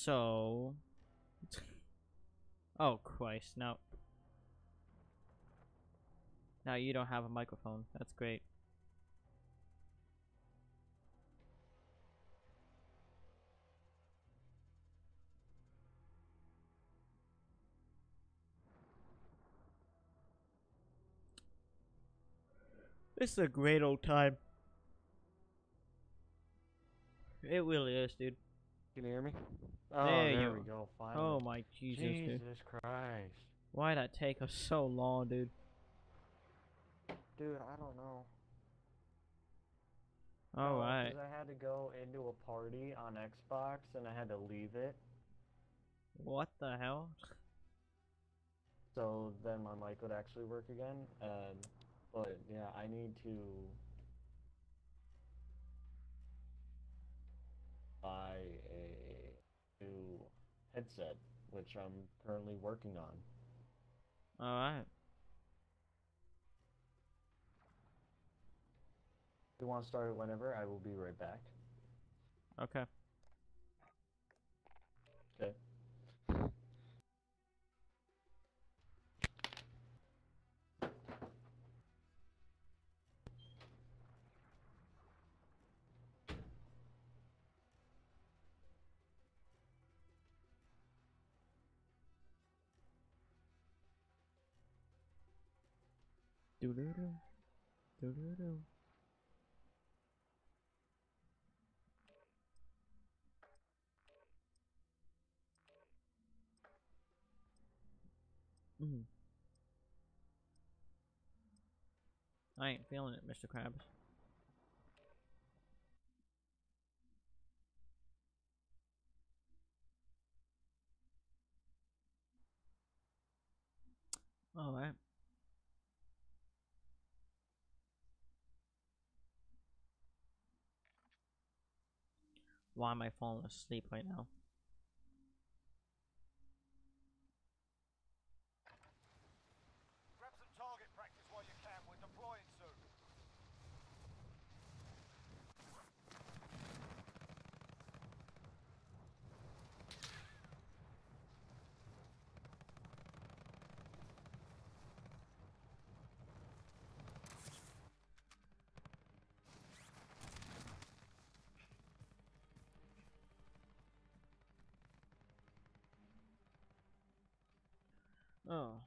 So. oh, Christ, no. Now you don't have a microphone. That's great. This is a great old time. It really is, dude. Can you hear me? Oh, There there, we go. Finally. Oh my Jesus, dude. Christ. Why'd that take us so long, dude? Dude, I don't know. Alright. Because I had to go into a party on Xbox and I had to leave it. What the hell? So then my mic would actually work again. Um, but yeah, I need to buy a new headset, which I'm currently working on. Alright. If you want to start it whenever, I will be right back. Okay. Okay. Do do do. Do do do. Mm. I ain't feeling it, Mr. Krabs. Alright. Why am I falling asleep right now? Grab some target practice while you can. We're deploying soon. Oh.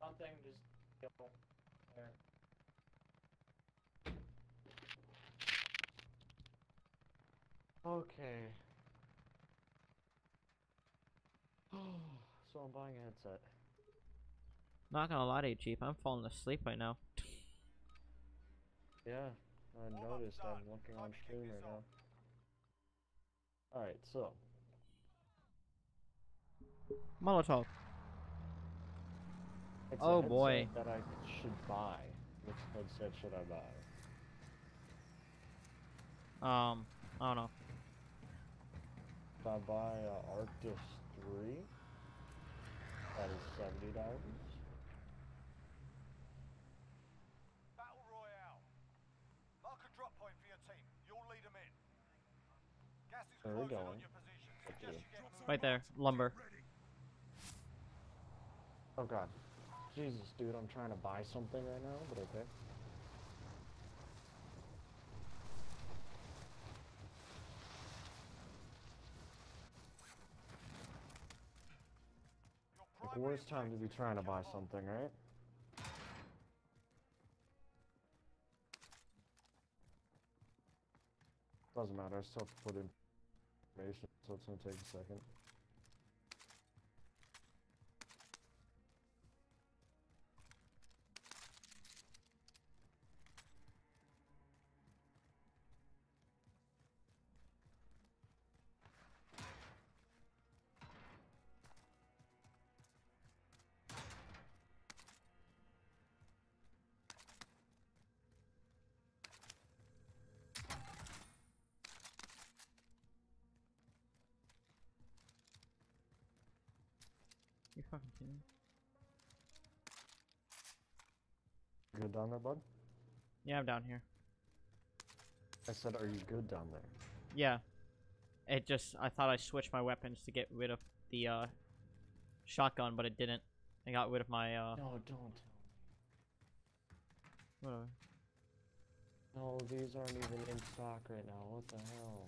Something just kill there. Okay. so I'm buying a headset. Not gonna lie to you, Chief. I'm falling asleep right now. Yeah, I Warm-up's noticed. I'm looking on to kick stream right now. Alright, so. Molotov. It's a Oh, boy. That I should buy. Which headset should I buy? Um, I don't know. If I buy uh, Arctis 3, that is $70. Battle Royale. Mark a drop point for your team. You'll lead them in. Gas is Where are we on going? your position. Suggest here. you get. Right there, lumber. Oh god. Jesus, dude, I'm trying to buy something right now, but okay. Worst time to be trying to buy something, right? Doesn't matter, I still have to put in information, so it's gonna take a second. Down there, bud? Yeah, I'm down here. I said, are you good down there? Yeah. It just, I thought I switched my weapons to get rid of the, uh, shotgun, but it didn't. I got rid of my, uh, No, don't. whatever. No, these aren't even in stock right now. What the hell?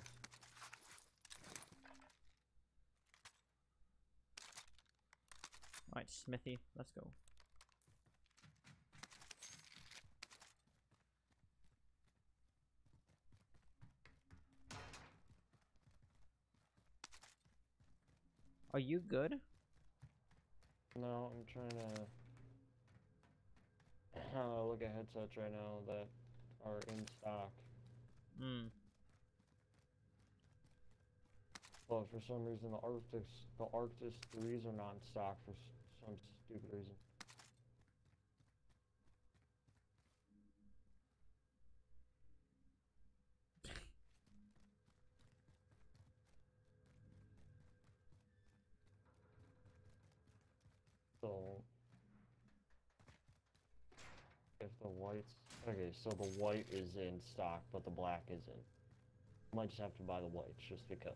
Alright, Smithy, let's go. Are you good? No, I'm trying to uh, look at headsets right now that are in stock. Hmm. But for some reason, the Arctis, the Arctis threes are not in stock for some stupid reason. So, if the white's okay, so the white is in stock, but the black isn't. Might just have to buy the whites just because.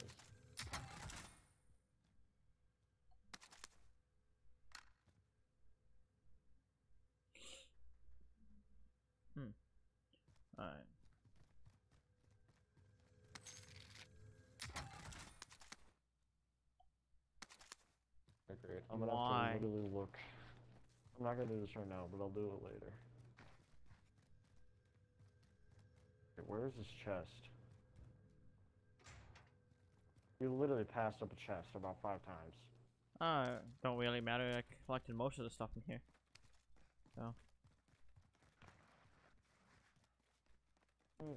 Hmm. Alright. Okay, great. I'm gonna Why? have to literally look. I'm not gonna do this right now, but I'll do it later. Okay, where is this chest? You literally passed up a chest about five times. Uh, don't really matter. I collected most of the stuff in here. So, go.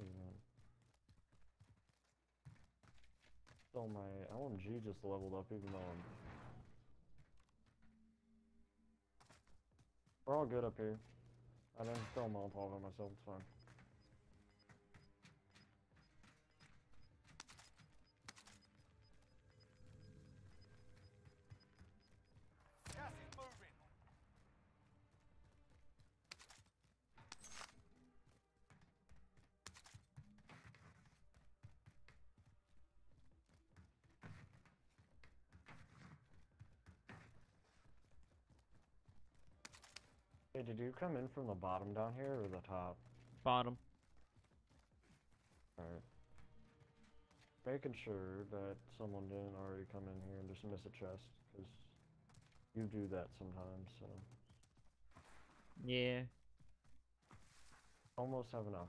So my LMG just leveled up even though I'm... We're all good up here. I didn't throw a Molotov myself, it's fine. Hey, did you come in from the bottom down here or the top? bottom. Alright. Making sure that someone didn't already come in here and just miss a chest, because you do that sometimes, so. Yeah. Almost have enough.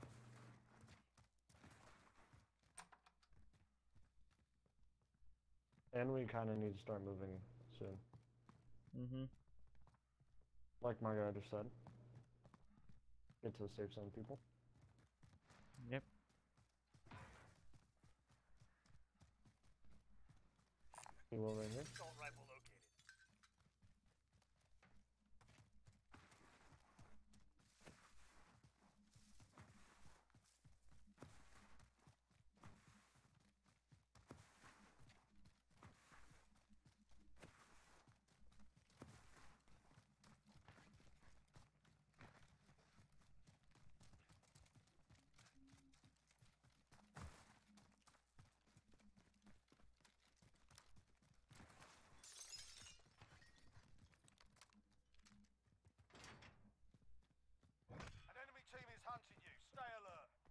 And we kind of need to start moving soon. Mm-hmm. Like my guy just said. Get to the safe zone, people. Yep. You over here?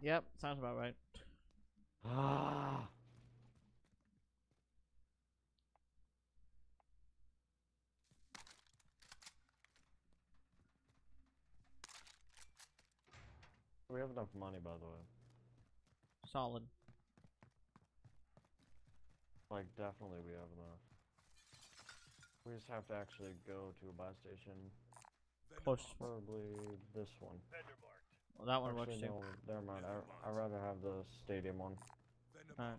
Yep. Sounds about right. Ah! We have enough money, by the way. Solid. Like, definitely we have enough. We just have to actually go to a buy station. Close. Probably this one. Well, that one works Actually, too. no, never mind. I, I'd rather have the stadium one. Alright.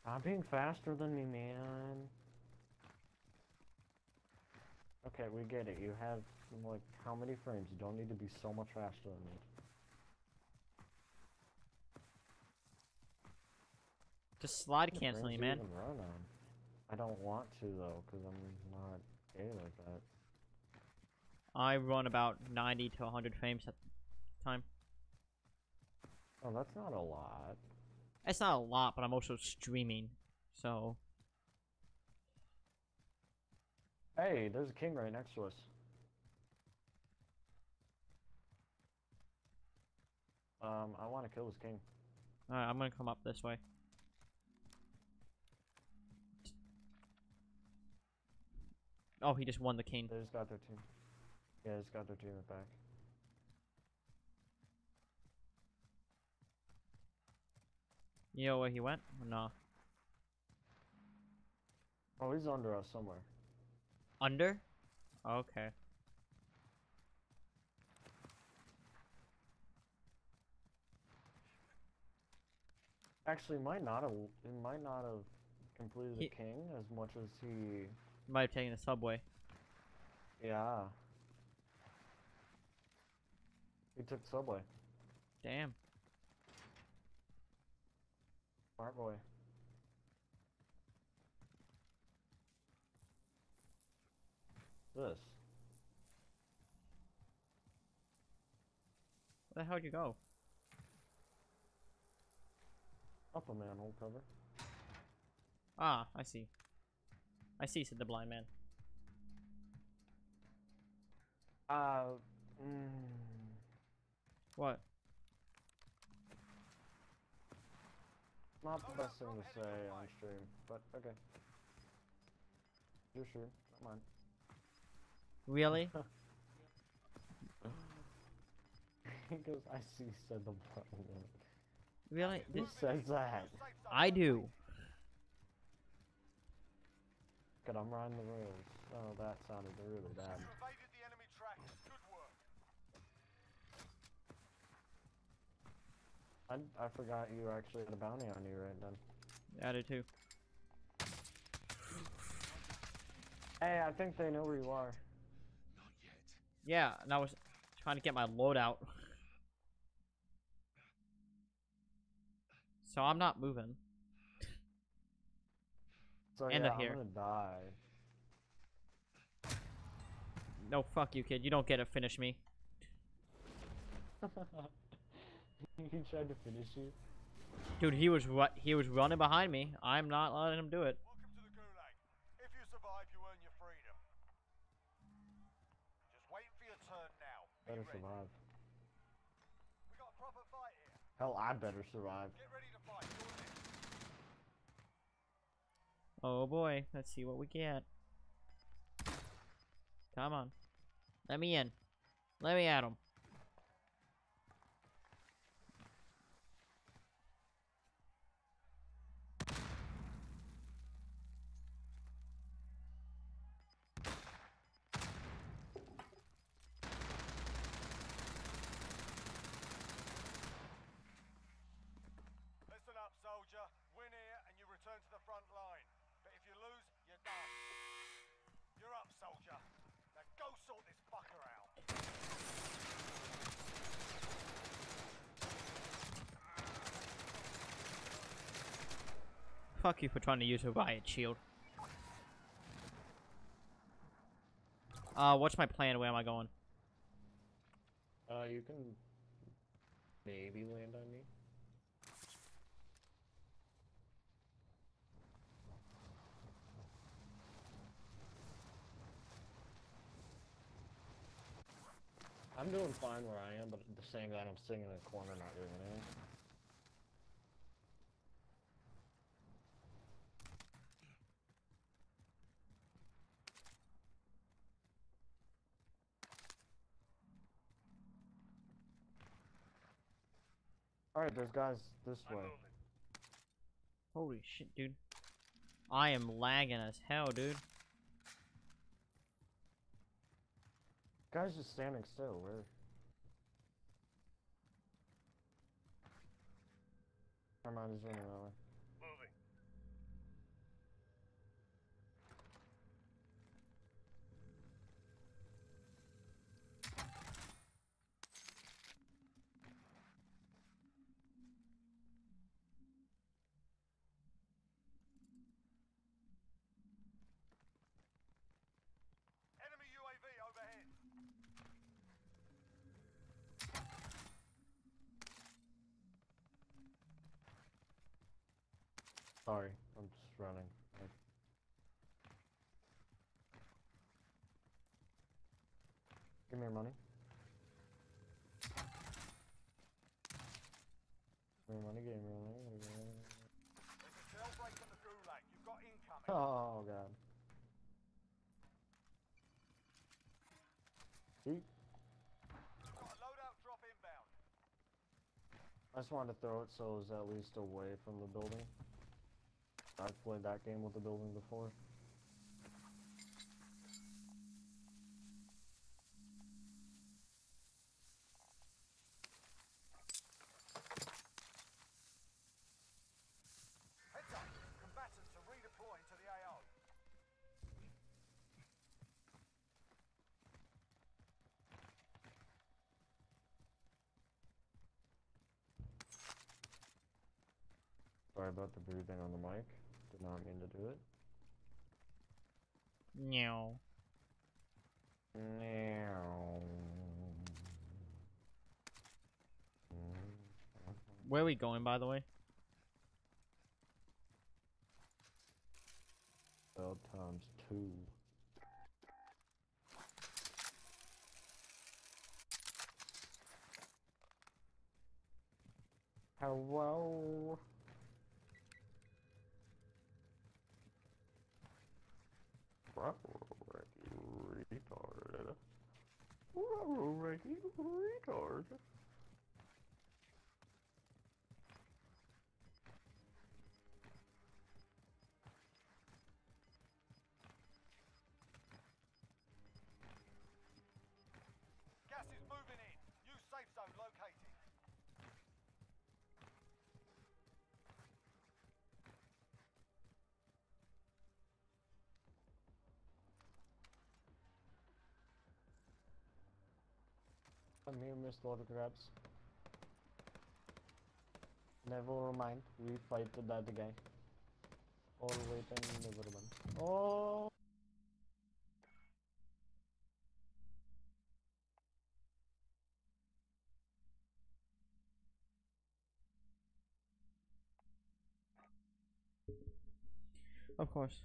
Stop being faster than me, man. Okay, we get it. You have, like, how many frames? You don't need to be so much faster than me. Just slide How many cancel me, frames do you man. even run on? I don't want to, though, because I'm not gay like that. I run about 90 to 100 frames at time. Oh, that's not a lot. It's not a lot, but I'm also streaming, so Hey, there's a king right next to us. Um, I want to kill this king. alright, I'm gonna come up this way. Oh, he just won the king. They just got their team. Yeah, they just got their team back. You know where he went? No. Oh, he's under us somewhere. Under? Okay. Actually, might not have. He might not have completed He- the king as much as he. Might have taken a subway. Yeah. He took the subway. Damn. Smart boy. This. Where the hell'd you go? Up a manhole cover. Ah, I see. I see, said the blind man. Uh. Mm, What? Not the best thing to say on stream, but okay. Your stream, not mine. Really? he goes, I see said the button. Really? Who This- says that? I do. Good, I'm riding the rails. Oh, that sounded really bad. You evaded the enemy trackers. Good work. I, I forgot you actually had a bounty on you right then. I do too. Hey, I think they know where you are. Not yet. Yeah, and I was trying to get my loadout. So I'm not moving. So And yeah, a here. I'm gonna die. No, fuck you, kid. You don't get to finish me. he tried to finish you. Dude, he was ru- he was running behind me. I'm not letting him do it. Welcome to the Gulag. If you Oh boy, let's see what we get. Come on. Let me in. Let me at him. Listen up, soldier. Win here and you return to the front line. But if you lose, you're done. You're up, soldier. Now go sort this fucker out. Fuck you for trying to use a riot shield. Uh, what's my plan? Where am I going? Uh, you can maybe land on me. I'm doing fine where I am, but the same guy I'm sitting in the corner not doing anything. Alright, there's guys this way. Holy shit, dude. I am lagging as hell, dude. Guy's just standing still. Where? Never mind, is running that way. Moving. Enemy UAV overhead. Sorry, I'm just running. Give me your money. Give me your money, give me your money. give me your money. There's a jailbreak at the Gulag. You've got incoming. Oh god. See? You've got a loadout drop inbound. I just wanted to throw it so it was at least away from the building. I've played that game with the building before. Heads up. Combatants are redeploying to the AO. Sorry about the breathing on the mic. Did not mean to do it. No. Meow. Where are we going, by the way? Bell times two. Hello. Retard. Retard. I'm here, Mr. Autographs. Never mind, we fight that guy. All wait and never mind. Oh! Of course.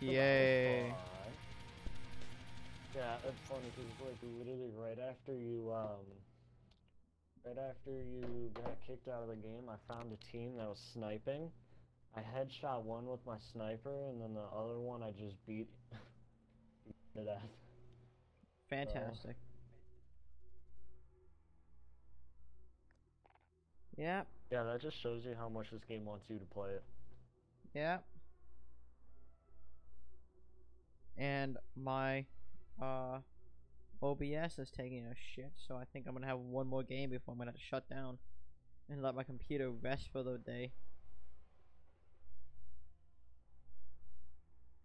Yay. Yeah, it's funny because like literally right after you um, right after you got kicked out of the game, I found a team that was sniping. I headshot one with my sniper, and then the other one I just beat beat to death. Fantastic. Yep, Yeah, that just shows you how much this game wants you to play it. yep. And my uh OBS is taking a shit, so I think I'm gonna have one more game before I'm gonna have to shut down and let my computer rest for the day.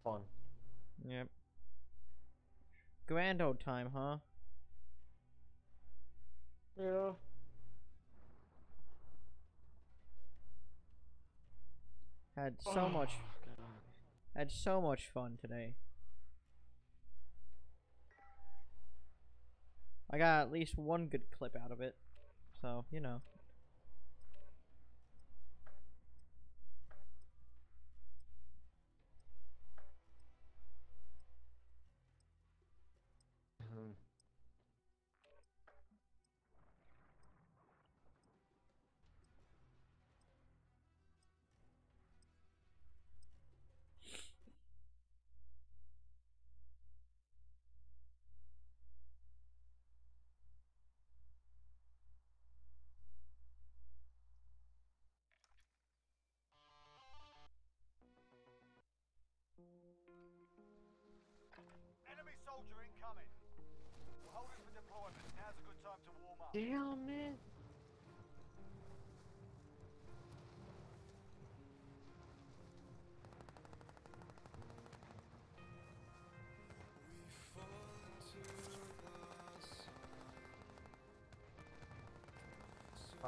Fun. Yep. Grand old time, huh? Yeah. Had so much Oh, God. had so much fun today. I got at least one good clip out of it. So, you know.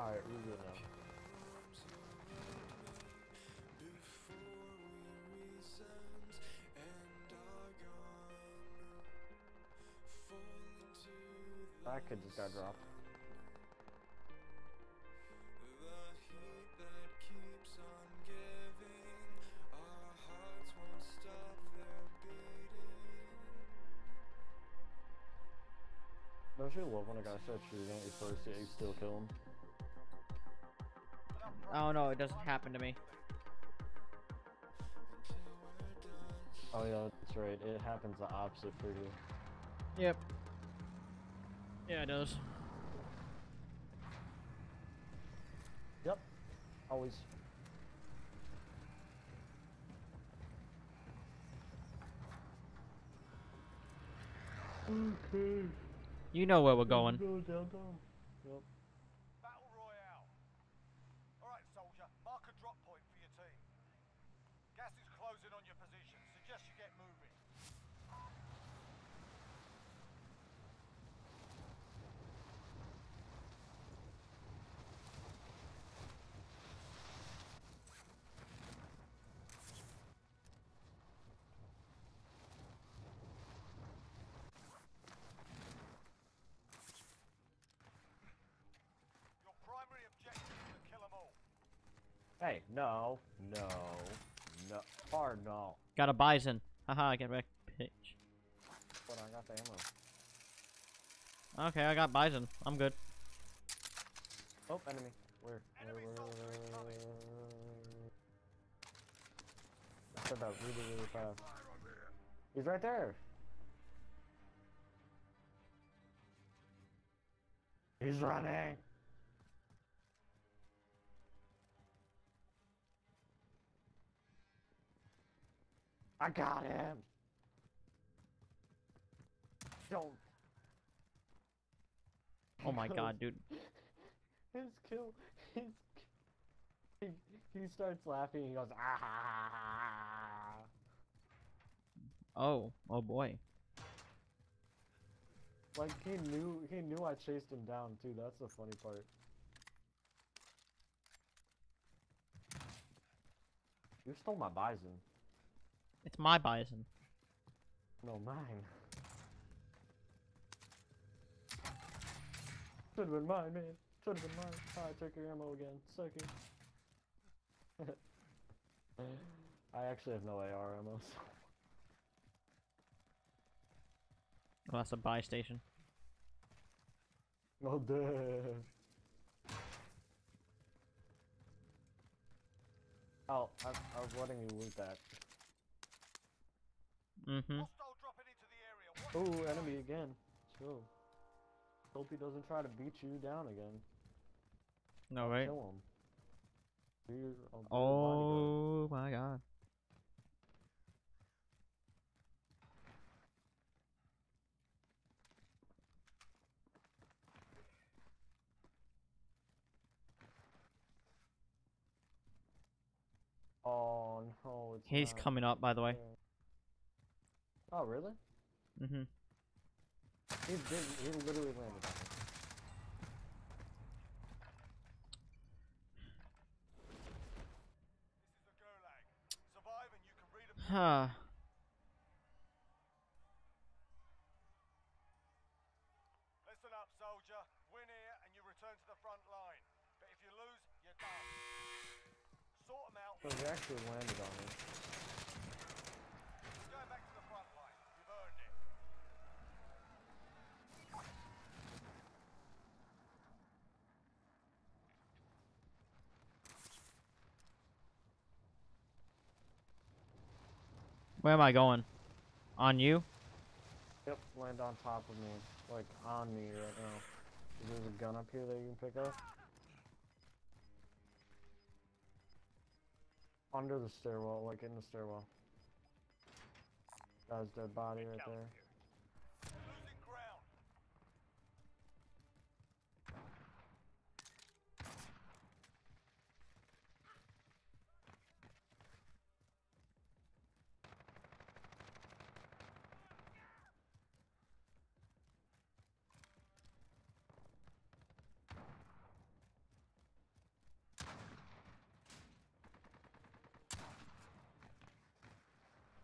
Alright, we're good now. That kid just got dropped. Don't you love when a guy starts shooting at you first, yet you still kill him? Oh no, it doesn't happen to me. Oh yeah, that's right. It happens the opposite for you. Yep. Yeah, it does. Yep. Always. Okay. You know where we're going. Go downtown. Yep. Battle Royale. Alright, soldier, mark a drop point for your team. Gas is closing on your position. Suggest you get moving. Your primary objective is to kill them all. Hey, no, no, no, far no. Got a Bizon. Haha, get back, pitch. But I got the ammo. Okay, I got Bizon. I'm good. Oh, enemy. Where? Where, Enemy where, soldier where, where? I said that really, really fast. He's right there. He's running. I got him. Don't. Oh my god, dude. His kill. His. He, he starts laughing. He goes ah. Oh, oh boy. Like he knew. He knew I chased him down too. That's the funny part. You stole my Bizon. It's my Bizon. No, mine. Should've been mine, man. Should've been mine. Ah, I took your ammo again. Sucky. I actually have no AR ammo, so. Oh, that's a buy station. Oh, duh. Oh, I, I was letting you loot that. Mm-hmm. Hostile dropping into the area. Watch Ooh, enemy again. Chill. Hope he doesn't try to beat you down again. No, right? Kill him. Your- I'll be your bodyguard. Oh my god. Oh no, it's He's not coming up, by the way. fair. Oh really? Mm-hmm. He did. He literally landed on me. This is the Gulag. Survive and you can read a Huh. Listen up, soldier. Win here and you return to the front line. But if you lose, you're done. Sort 'em out. So he actually landed on me. Going back to the front line. You've earned it. Where am I going? On you? Yep, land on top of me, like on me right now. Is there's a gun up here that you can pick up. Under the stairwell, like in the stairwell. Guy's dead body right there. Losing ground.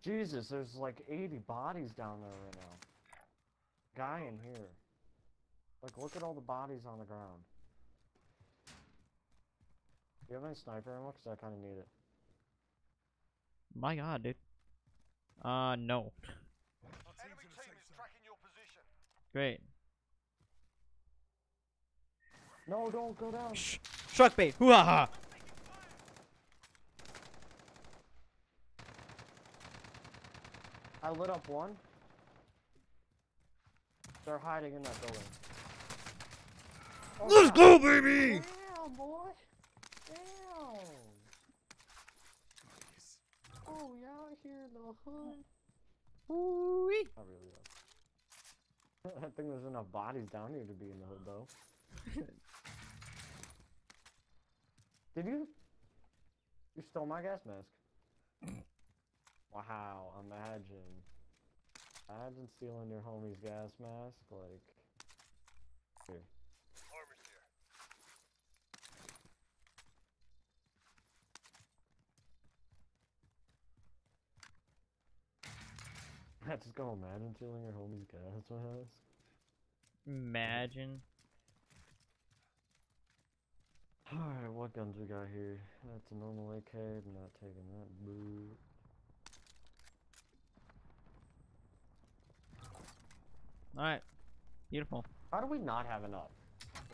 Jesus, there's like 80 bodies down there right now. Guy in here. Like, look at all the bodies on the ground. Do you have any sniper ammo? Because I kind of need it. My god, dude. Uh, no. Enemy team is tracking your position. Great. No, don't go down. Shh. Struck bait. Hoo-ha-ha. I lit up one. They're hiding in that building. Oh, Let's God. go, baby! Damn, boy. Damn. Oh, you out here in the hood? Ooh-wee. Not really, though. I think there's enough bodies down here to be in the hood, though. Did you? You stole my gas mask. wow, imagine. Imagine stealing your homie's gas mask, like. Here. Armor's here. I just go imagine stealing your homie's gas mask. Imagine. Alright, what guns we got here? That's a normal AK, I'm not taking that boot. Alright. Beautiful. How do we not have enough?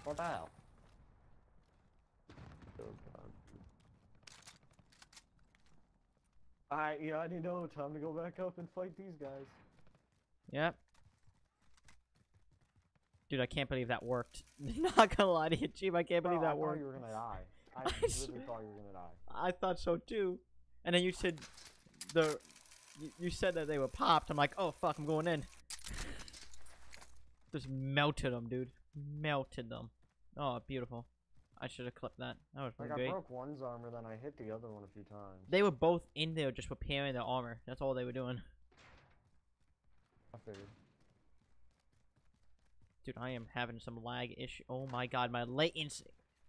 What the hell? Oh god. Alright, yeah, I know. Time to go back up and fight these guys. Yep. Dude, I can't believe that worked. Not gonna lie to you, Chief. I can't believe Bro, I that thought worked. you were gonna die. I, I literally thought you were gonna die. I thought so too. And then you said the you, you said that they were popped. I'm like, oh fuck, I'm going in. Just melted them, dude. Melted them. Oh, beautiful. I should have clipped that. That was Like, pretty I broke one's armor, then I hit the other one a few times. They were both in there just preparing their armor. That's all they were doing. I figured. Dude, I am having some lag issue. Oh my god, my latency.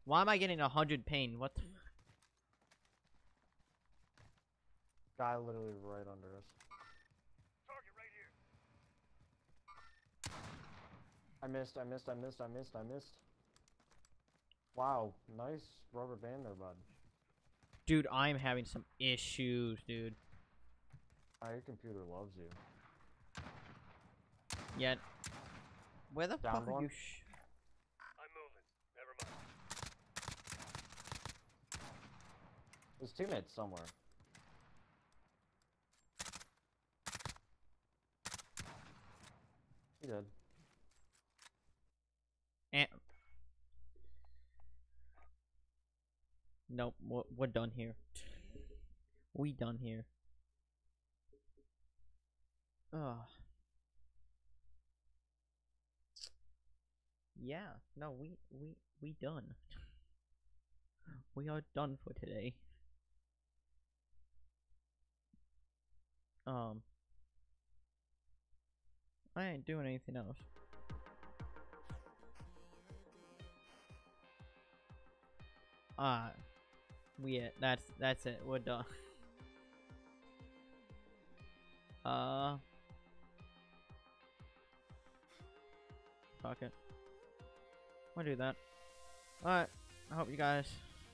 Why am I getting a hundred pain? What? The Guy literally right under us. Target right here. I missed, I missed, I missed, I missed, I missed. Wow, nice rubber band there, bud. dude, I'm having some issues, dude. Ah, your computer loves you. Yet, where the Down fuck are you? Sh- I'm moving. Never mind. His teammates somewhere. He did. Nope, we're, we're done here. We done here. Ugh. Yeah, no, we we we done. We are done for today. Um, I ain't doing anything else. Ah, we it. That's that's it. We're done. Uh, fuck it. We'll do that. Alright, I hope you guys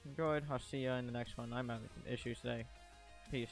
enjoyed. I'll see you in the next one. I'm having some issues today. Peace.